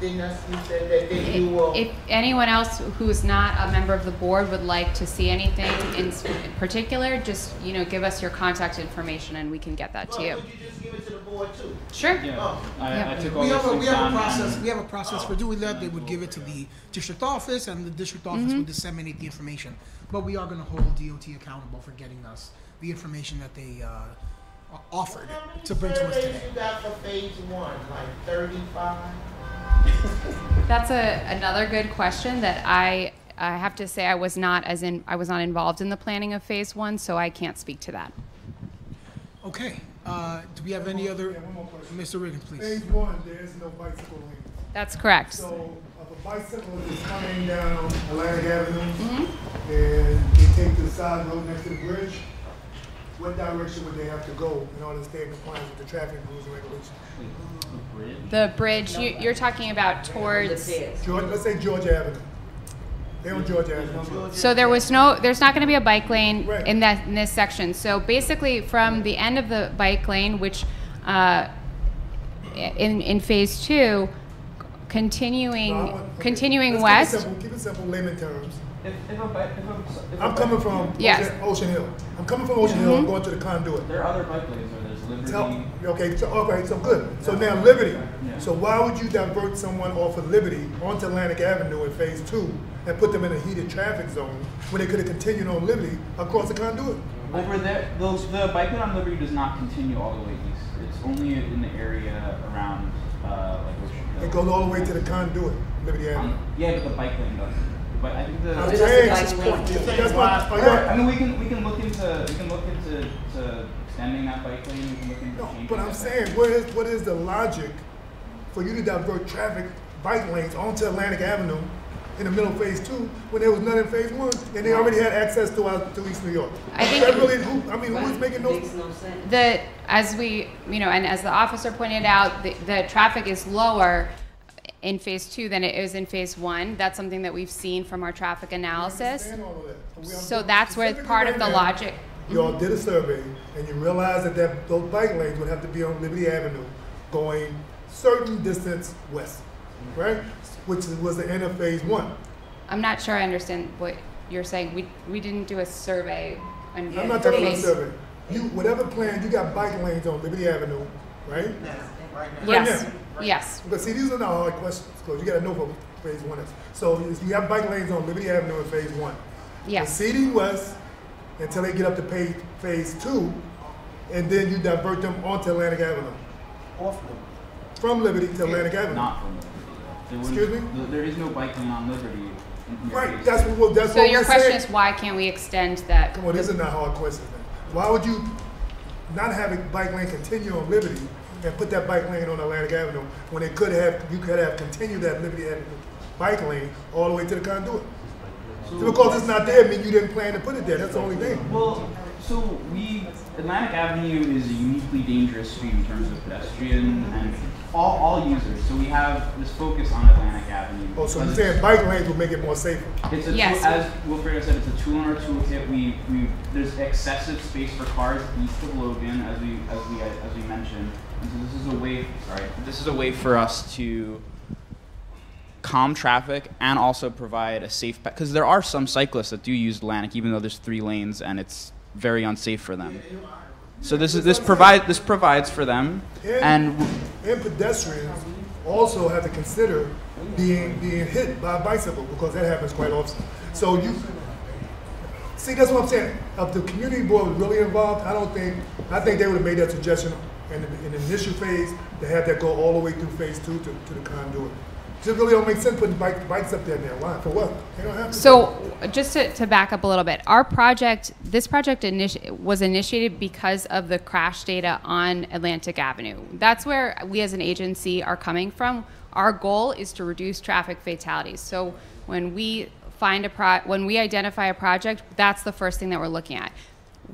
didn't I, that, that you will. If anyone else who's not a member of the board would like to see anything in s- in particular, just, you know, give us your contact information and we can get that to you. Could you just give it to the board too? Sure. Yeah, Oh. I, Yeah. I took all We those have a, things we have down. a process, and- we have a process for doing that. They would give it to the district office and the district office Mm-hmm. would disseminate the information. But we are gonna hold DOT accountable for getting us the information that they, uh, offered to bring to us surveys today. you got for phase one, like thirty-five? That's a, another good question that I, I have to say I was not as in, I was not involved in the planning of phase one, so I can't speak to that. Okay, uh, do we have any other, Yeah, one more question. Mr. Riggins, please? Phase one, there is no bicycle lane. That's correct. So if a bicycle is coming down Atlantic Avenue Mm-hmm. and they take the side road next to the bridge, what direction would they have to go in order to stay in compliance with the traffic rules and regulations? The bridge, you, you're talking about towards, George, let's say Georgia Avenue. They're on Georgia Avenue. so there was no, there's not gonna be a bike lane Right. in that, in this section. So basically, from the end of the bike lane, which, uh, in, in phase two, No, I continuing, want- okay, continuing let's west. Keep it simple, keep it simple, layman terms. If, if a bike, if a, if a I'm bike- coming from Yes. Ocean, Ocean Hill. I'm coming from Ocean Hill, I'm Mhm. going to the conduit. There are other bike lanes where there's Liberty. Tell, okay, so, okay, so good. So now Liberty. Yeah. So why would you divert someone off of Liberty onto Atlantic Avenue in phase two and put them in a heated traffic zone when they could have continued on Liberty across the conduit? Over there, those, the bike lane on Liberty does not continue all the way east. It's only in the area around, uh, like Ocean Hill. It goes all the way to the conduit, Liberty Avenue. Um, yeah, but the bike lane doesn't. But I think the. I'm That's saying, the that's bike lane. that's my, oh, I mean, we can we can look into we can look into to extending that bike lane. We can look into No, changing. but I'm that. saying, what is, what is the logic for you to divert traffic, bike lanes onto Atlantic Avenue in the middle of phase two when there was none in phase one and they already had access to our, to East New York? I think- That really, who, I mean, who's making those? Makes no sense. The, as we, you know, and as the officer pointed out, the, the traffic is lower in phase two than it is in phase one. That's something that we've seen from our traffic analysis. understand all of that. We- So that's where specifically part of the now, logic. Mm-hmm. Y'all did a survey and you realized that, that those bike lanes would have to be on Liberty Avenue going certain distance west, mm-hmm. right? Which was the end of phase one. I'm not sure I understand what you're saying. We, we didn't do a survey. on- I'm not for talking about a survey. You, whatever plan, you got bike lanes on Liberty Avenue, right? Now, right now. Right Yes, now. yes. But see, these are not hard questions, because you gotta know what phase one is. So you have bike lanes on Liberty Avenue in phase one. Yes. Proceeding west until they get up to phase, phase two, and then you divert them onto Atlantic Avenue. Off them. From Liberty to Atlantic Avenue. Not from Liberty. There Excuse me? There is no bike lane on Liberty. in- in Right, that's two. what, that's So what your we're question saying. is why can't we extend that? Come on, these are not hard questions, man. Why would you not have a bike lane continue on Liberty and put that bike lane on Atlantic Avenue when it could have, you could have continued that Liberty Avenue bike lane all the way to the conduit? So because it's not there, I mean you didn't plan to put it there, that's the only thing. Well, so we Atlantic Avenue is a uniquely dangerous street in terms of pedestrian and all, all users. So we have this focus on Atlantic Avenue. Oh, so you're saying bike lanes will make it more safer? It's a Yes. tool, as Wilfredo said, it's a tool in our toolkit. We, we there's excessive space for cars east of Logan, as we as we as we mentioned. And so this is a way. Sorry, this is a way for us to calm traffic and also provide a safe path because there are some cyclists that do use Atlantic, even though there's three lanes and it's very unsafe for them. So this is this provide this provides for them, and And pedestrians also have to consider being, being hit by a bicycle, because that happens quite often. So you, see, that's what I'm saying, if the community board was really involved, I don't think, I think they would have made that suggestion the, in the initial phase, to have that go all the way through phase two to, to the conduit. Just really don't make sense putting bike, bikes up there now, why, for what? They don't have to. So, just to, to back up a little bit, our project, this project initi- was initiated because of the crash data on Atlantic Avenue. That's where we as an agency are coming from. Our goal is to reduce traffic fatalities. So, when we find a pro, when we identify a project, that's the first thing that we're looking at.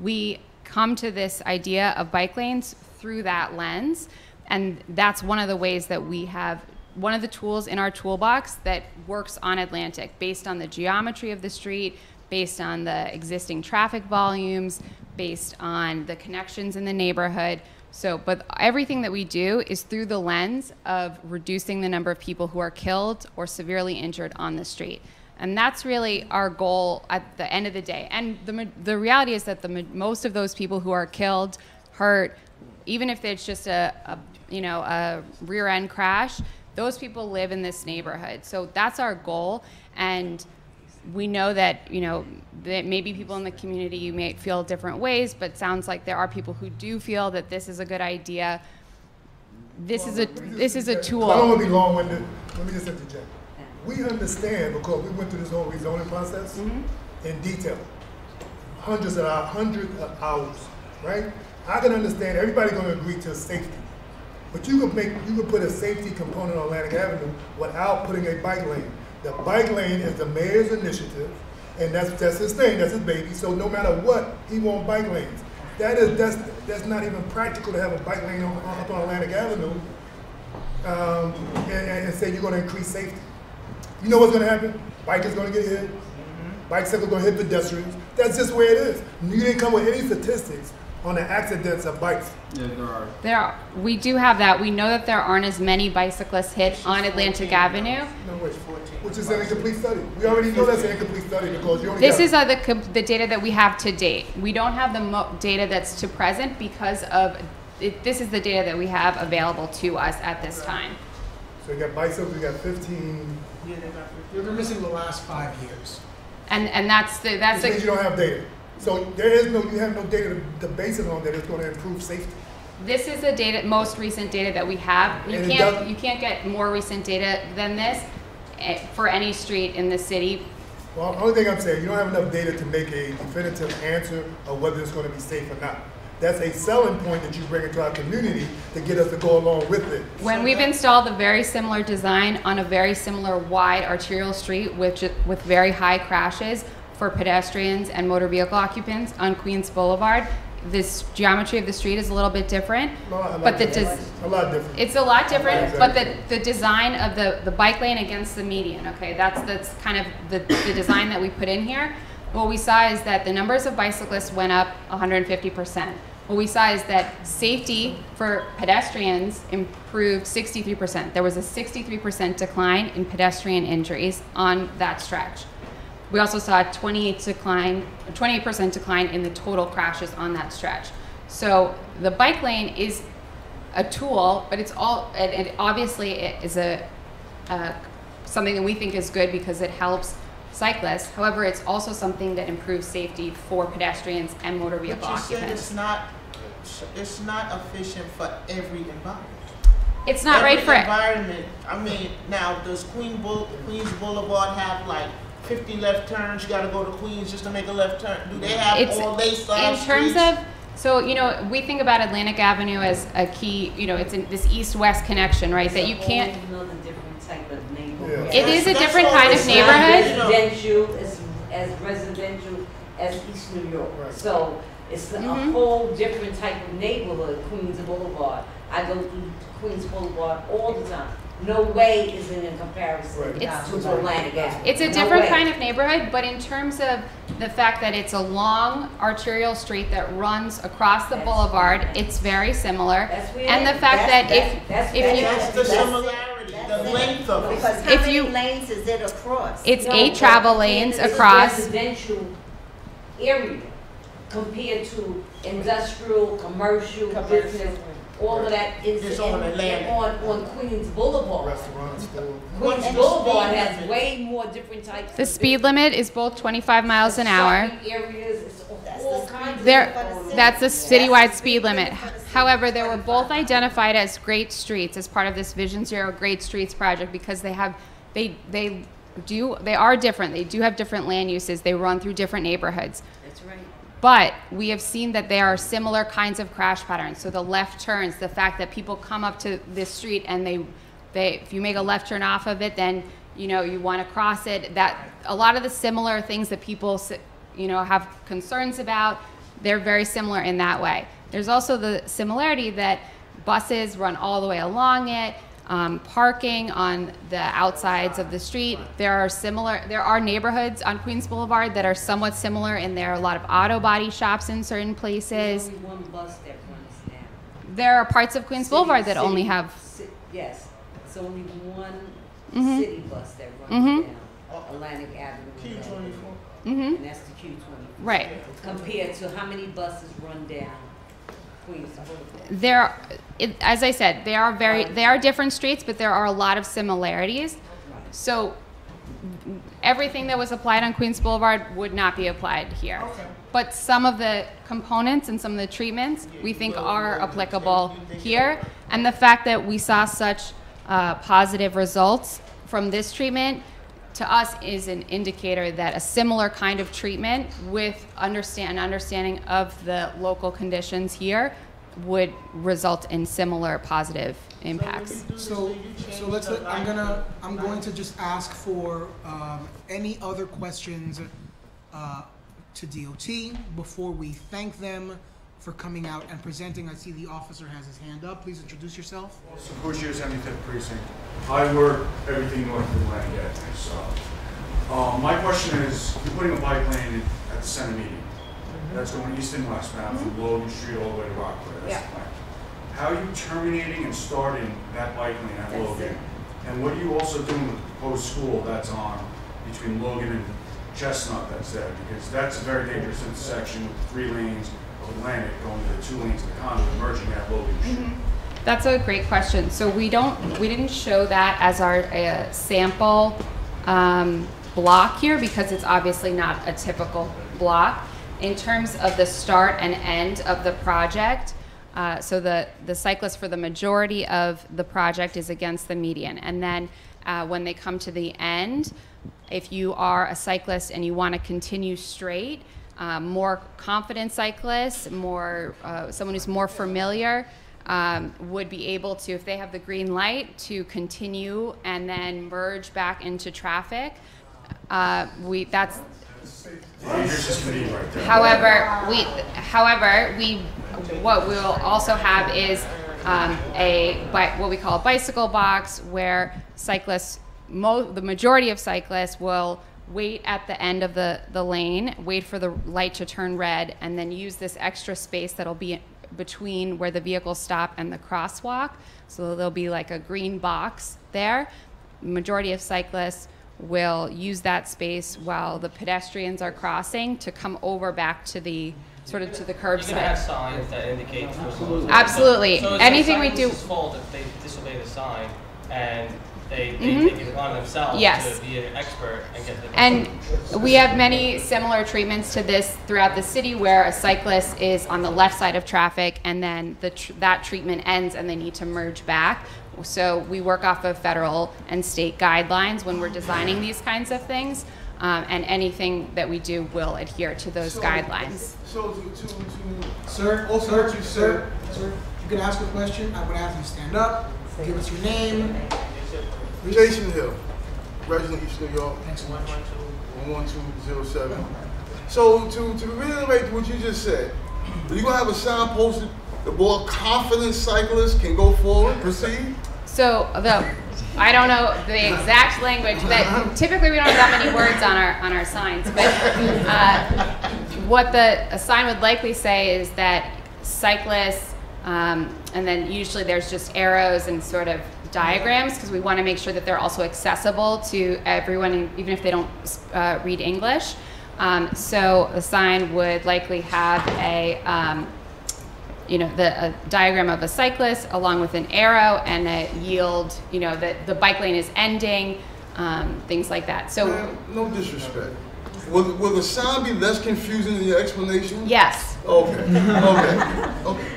We come to this idea of bike lanes through that lens, and that's one of the ways that we have one of the tools in our toolbox that works on Atlantic based on the geometry of the street, based on the existing traffic volumes, based on the connections in the neighborhood. So, but everything that we do is through the lens of reducing the number of people who are killed or severely injured on the street. And that's really our goal at the end of the day. And the, the reality is that the most of those people who are killed, hurt, even if it's just a, a you know a rear end crash, those people live in this neighborhood. So that's our goal, and we know that you know that maybe people in the community you may feel different ways, but sounds like there are people who do feel that this is a good idea. This is a this is a tool. I don't want to be long-winded, let me just interject. We understand, because we went through this whole rezoning process Mm-hmm. in detail, hundreds of hours, hundreds of hours, right? I can understand, everybody gonna agree to safety. But you could make, you could put a safety component on Atlantic Avenue without putting a bike lane. The bike lane is the mayor's initiative, and that's, that's his thing, that's his baby, so no matter what, he want bike lanes. That is, that's, that's not even practical to have a bike lane on, up on Atlantic Avenue, um, and, and, say you're gonna increase safety. You know what's gonna happen? Bike is gonna get hit, bicycle gonna hit pedestrians, that's just the way it is. You didn't come with any statistics on the accidents of bikes. Yeah, there are. There, are, we do have that. We know that there aren't as many bicyclists hit on Atlantic Avenue. No, wait, which is an incomplete study. We already know that's an incomplete study because you only This is uh, the, com- the data that we have to date. We don't have the mo- data that's to present because of, it, this is the data that we have available to us at this time. So you got bicycles, you got fifteen. Yeah, You're missing the last five years. And, and that's the, that's Which means you the, don't have data. So there is no, you have no data to, to base it on that it's gonna improve safety. this is the data, most recent data that we have. You And it can't, you can't get more recent data than this eh, for any street in the city. Well, the only thing I'm saying, you don't have enough data to make a definitive answer of whether it's gonna be safe or not. That's a selling point that you bring into our community to get us to go along with it. When we've installed a very similar design on a very similar wide arterial street with, ju- with very high crashes for pedestrians and motor vehicle occupants on Queens Boulevard, this geometry of the street is a little bit different. A lot- a lot But the, different. A lot different. it's a lot different, but the, the design of the, the bike lane against the median, okay, that's, that's kind of the, the design that we put in here. What we saw is that the numbers of bicyclists went up 150%. What we saw is that safety for pedestrians improved 63%. There was a 63% decline in pedestrian injuries on that stretch. We also saw a 28 decline, 28% decline in the total crashes on that stretch. So the bike lane is a tool, but it's all, it, it obviously it is a, uh, something that we think is good because it helps cyclists. However, it's also something that improves safety for pedestrians and motor vehicle But you said it's not, it's not efficient for every environment. It's not right Every for- environment. I mean, now does Queen Bull, Queens Boulevard have like 50 left turns? You got to go to Queens just to make a left turn. Do they have It's all Lakeside in terms streets? of so you know we think about Atlantic Avenue as a key you know it's in this east-west connection right that you can't It's a different type of neighborhood. It is a That's different kind of it's neighborhood. Residential, as, as residential as East New York. So it's a Mhm. whole different type of neighborhood, Queens Boulevard. I go through Queens Boulevard all the time. No way is it in comparison It's- to Atlantic Avenue. It's a No different way. kind of neighborhood, but in terms of the fact that it's a long arterial street that runs across the boulevard, it's very similar. And the fact that if, if you. That's the similarity, the length of it. Because how If many you- lanes is it across? It's No, eight travel lanes across. Residential area compared to industrial, commercial, business, all of that is It's in- on in- on, on Queens Boulevard. Restaurants, stores. Queens And the Boulevard speed has limit. way more different types. The of speed limit is both 25 miles an hour. shopping areas, it's all kinds of. There, that's the citywide speed limit. However, they were both identified as great streets as part of this Vision Zero Great Streets project because they have, they, they do, they are different. They do have different land uses. They run through different neighborhoods. But we have seen that there are similar kinds of crash patterns. So the left turns, the fact that people come up to this street and they, they, if you make a left turn off of it, then you know you want to cross it. That a lot of the similar things that people, you know, have concerns about, they're very similar in that way. There's also the similarity that buses run all the way along it. Um, parking on the outsides of the street. There are similar. There are neighborhoods on Queens Boulevard that are somewhat similar, and there are a lot of auto body shops in certain places. only one bus that. There are parts of Queens City- Boulevard that city- only have. ci- Yes, it's only one Mhm. city bus that runs Mhm. down Atlantic Avenue. Q twenty-four. Mhm. And that's the Q twenty-four. Right. Compared to how many buses run down There, it, as I said, they are very. They are different streets, but there are a lot of similarities. So everything that was applied on Queens Boulevard would not be applied here. But some of the components and some of the treatments we think are applicable here. And the fact that we saw such uh, positive results from this treatment to us is an indicator that a similar kind of treatment with understand an understanding of the local conditions here would result in similar positive impacts. So, so let's, let- I'm gonna, I'm going to just ask for, um, any other questions, uh, to DOT before we thank them for coming out and presenting. I see the officer has his hand up. Please introduce yourself. Sakoshia 75th Precinct. I work everything north of Atlantic Avenue, so. Um, my question is, you're putting a bike lane at the center median. That's going east and west now from Logan Street all the way to Rockaway. That's the plan. How are you terminating and starting that bike lane at That's Logan? it. And what are you also doing with the proposed school that's on between Logan and Chestnut that's there? Because that's a very dangerous intersection with three lanes of Atlantic going to the two lanes of the conduit merging at Logan Street. That's a great question. So we don't, we didn't show that as our uh, sample um, block here because it's obviously not a typical block. In terms of the start and end of the project, uh, so the, the cyclist for the majority of the project is against the median. And then uh, when they come to the end, if you are a cyclist and you want to continue straight, um, more confident cyclists, more uh, someone who's more familiar, um, would be able to, if they have the green light, to continue and then merge back into traffic. Uh, we that's. However, we, however, we, what we'll also have is um, a what we call a bicycle box, where cyclists, mo- the majority of cyclists will wait at the end of the, the lane, wait for the light to turn red, and then use this extra space that'll be between where the vehicles stop and the crosswalk. So there'll be like a green box there. Majority of cyclists will use that space while the pedestrians are crossing to come over back to the sort of to the You're gonna have curbside. signs that indicate. Absolutely. So Anything we do- fault if they disobey the sign and they, they Mhm. take it upon themselves Yes. to be an expert and get the. And we have many similar treatments to this throughout the city where a cyclist is on the left side of traffic and then the tr- that treatment ends and they need to merge back. So we work off of federal and state guidelines when we're designing these kinds of things. Um, and anything that we do will adhere to those So- guidelines. So to, to, to. Sir, Also sir, what you sir, sir, you can ask a question. I would ask you stand up, give us your name. Jason Hill, resident East New York, Thanks so much. one one two zero seven. So to, to reiterate what you just said, are you gonna have a sign posted, the more confident cyclists can go forward, proceed? So the, I don't know the exact language but typically we don't have that many words on our on our signs, but uh, what the a sign would likely say is that cyclists, um, and then usually there's just arrows and sort of diagrams because we want to make sure that they're also accessible to everyone, even if they don't uh, read English. Um, so the sign would likely have a um, you know, the a diagram of a cyclist along with an arrow and a yield, you know, that the bike lane is ending, um, things like that. So, no disrespect. Will, will the sign be less confusing than your explanation? yes. Okay, okay, okay.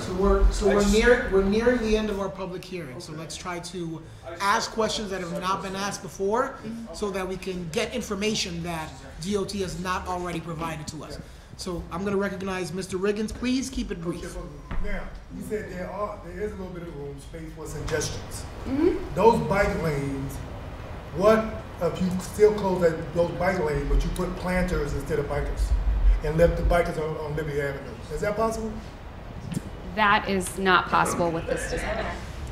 So we're, so we're near, we're nearing the end of our public hearing, so let's try to ask questions that have not been asked before, so that we can get information that DOT has not already provided to us. So I'm gonna recognize Mr. Riggins, please keep it brief. Now, you said there are, there is a little bit of room, space for suggestions. Mm-hmm. Those bike lanes, what if you still close that, those bike lanes, but you put planters instead of bikers? And left the bikers on, on Liberty Avenue? Is that possible? That is not possible with this design.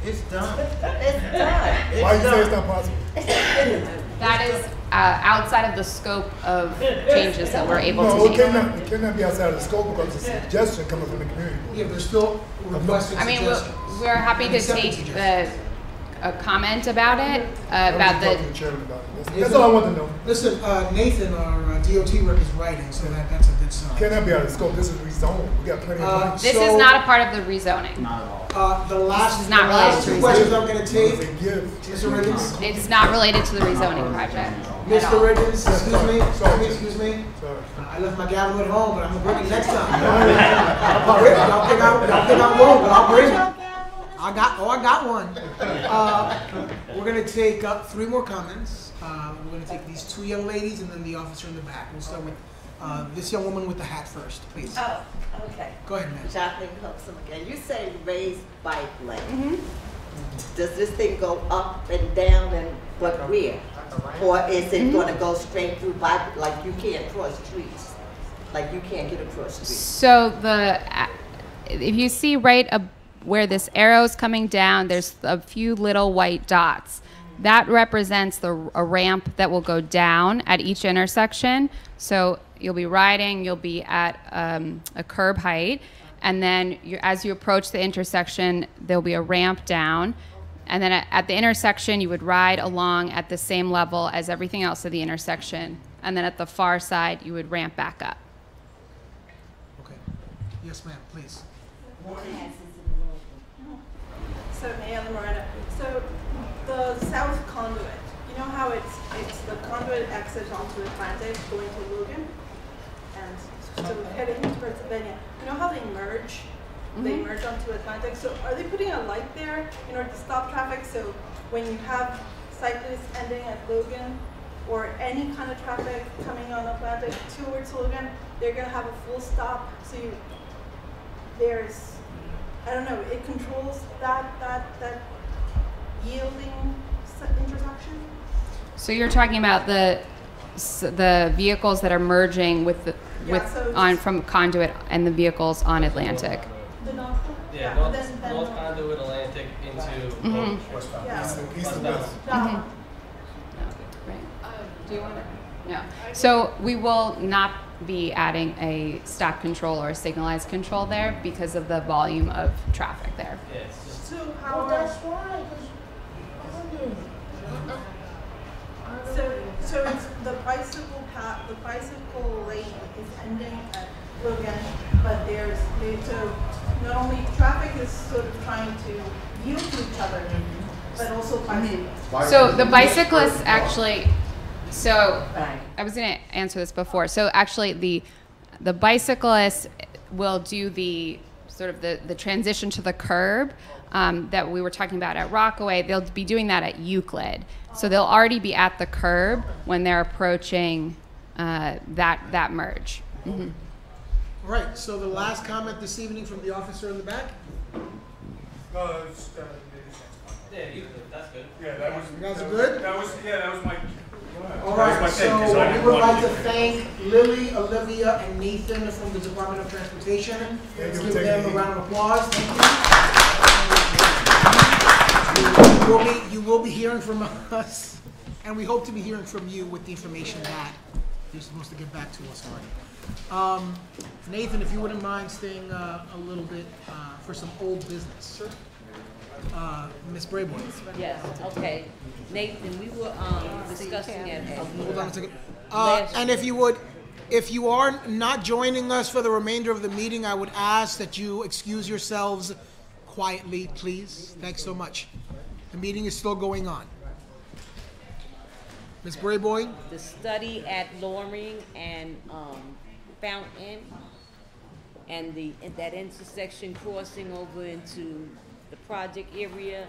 It's done. It's done. Why you say it's not possible? That is uh, outside of the scope of changes that we're able No, to it make. cannot, it cannot be outside of the scope because it's a suggestion coming from the community. Yeah, there's still requested I mean, we're, we're happy to Accepted take the, a comment about it, uh, about just talking to the, the chairman about it. That's- That's all I want to know. Listen, uh, Nathan, our uh, DOT rep is writing, so that, that's a good sign. Cannot be out of scope. This is rezoned. We got plenty of Uh, money. this So- is not a part of the rezoning. Not at all. Uh, the last, This is not related last to two questions I'm gonna take, It's a gift. Mr. Riggins. It's not related to the rezoning project. Mr. all. Riggins, excuse me, excuse me, excuse me. Sorry. I left my gavel at home, but I'm gonna bring it next time. I'll bring it. Y'all think I, y'all think I won't, but I'll bring it. I got, oh, I got one. Uh, we're gonna take up three more comments. Uh, we're gonna take these two young ladies and then the officer in the back. We'll start with, uh, this young woman with the hat first, please. Oh, okay. Go ahead, ma'am. Jacqueline Coxum again. You say raised bike lane. Mhm. Does this thing go up and down and but where? Or is it Mhm. gonna go straight through bike, like you can't cross streets? Like you can't get across streets? So the, if you see right ab- where this arrow is coming down, there's a few little white dots. That represents the a ramp that will go down at each intersection. So you'll be riding, you'll be at um, a curb height, and then you as you approach the intersection, there'll be a ramp down. And then at, at the intersection, you would ride along at the same level as everything else at the intersection. And then at the far side, you would ramp back up. Okay. Yes, ma'am, please. So, Mayor Loretta, so the south conduit, you know how it's, it's the conduit exit onto Atlantic going to Logan? And so heading to Pennsylvania, you know how they merge? They Mhm. merge onto Atlantic, so are they putting a light there in order to stop traffic? So when you have cyclists ending at Logan, or any kind of traffic coming on Atlantic towards Logan, they're gonna have a full stop, so you, there's, I don't know, it controls that, that, that yielding intersection? So you're talking about the the vehicles that are merging with the Yeah, with so on from conduit and the vehicles on Atlantic. The north, Yeah, yeah, North, then, then. North Conduit Atlantic into. Westbound. Yeah. East and- east and west. that Mhm. one. Right. Do you want to? No. So we will not be adding a stop control or a signalized control there because of the volume of traffic there. Just So how so, so it's the bicycle path, the bicycle lane is ending at Logan, but there's, they, so not only traffic is sort of trying to yield to each other, but also mm-hmm. bicyclists. So the bicyclists actually, so Right. I was going to answer this before. So actually, the the bicyclists will do the sort of the, the transition to the curb um, that we were talking about at Rockaway. They'll be doing that at Euclid. So they'll already be at the curb when they're approaching uh, that that merge. hmm All right, so the last comment this evening from the officer in the back? No, it's, uh, yeah, you, that's good. yeah, that was. You guys are good? That was, yeah, that was my. All that was my right, thing, 'cause I so we would like to thank Lily, Olivia, and Nathan from the Department of Transportation. Let's give them a round of applause. Thank you. You will be, you will be hearing from us, and we hope to be hearing from you with the information that you're supposed to get back to us on. Um, Nathan, if you wouldn't mind staying uh, a little bit uh, for some old business. Sure. Uh, Ms. Brayboy. Yes, okay. Nathan, we were, um, discussing it. Hold on a second. Uh, and if you would, if you are not joining us for the remainder of the meeting, I would ask that you excuse yourselves quietly, please. Thanks so much. The meeting is still going on. Ms. Brayboy? the study at Loring and um, Fountain, and the and that intersection crossing over into the project area.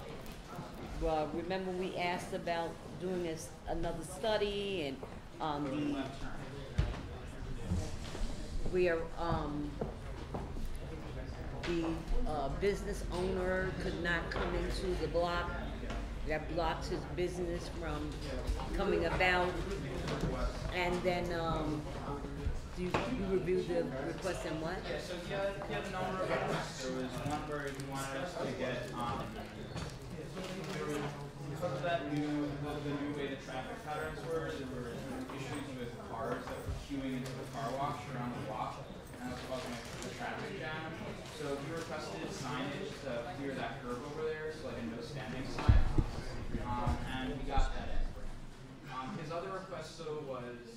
Remember we asked about doing another study and um, the where um, the uh, business owner could not come into the block that blocks his business from coming about. And then, um, do you, you reviewed the request and what? Yeah, so you have, you have a number of requests. There was one where you wanted us to get, um, because of that new, the, the new way the traffic patterns were, there were issues with cars that were queuing into the car wash around the block, and that was causing a traffic jam. So we requested signage to clear that curb over there, so like a no standing sign, um, and we got that in. Um, his other request, though, was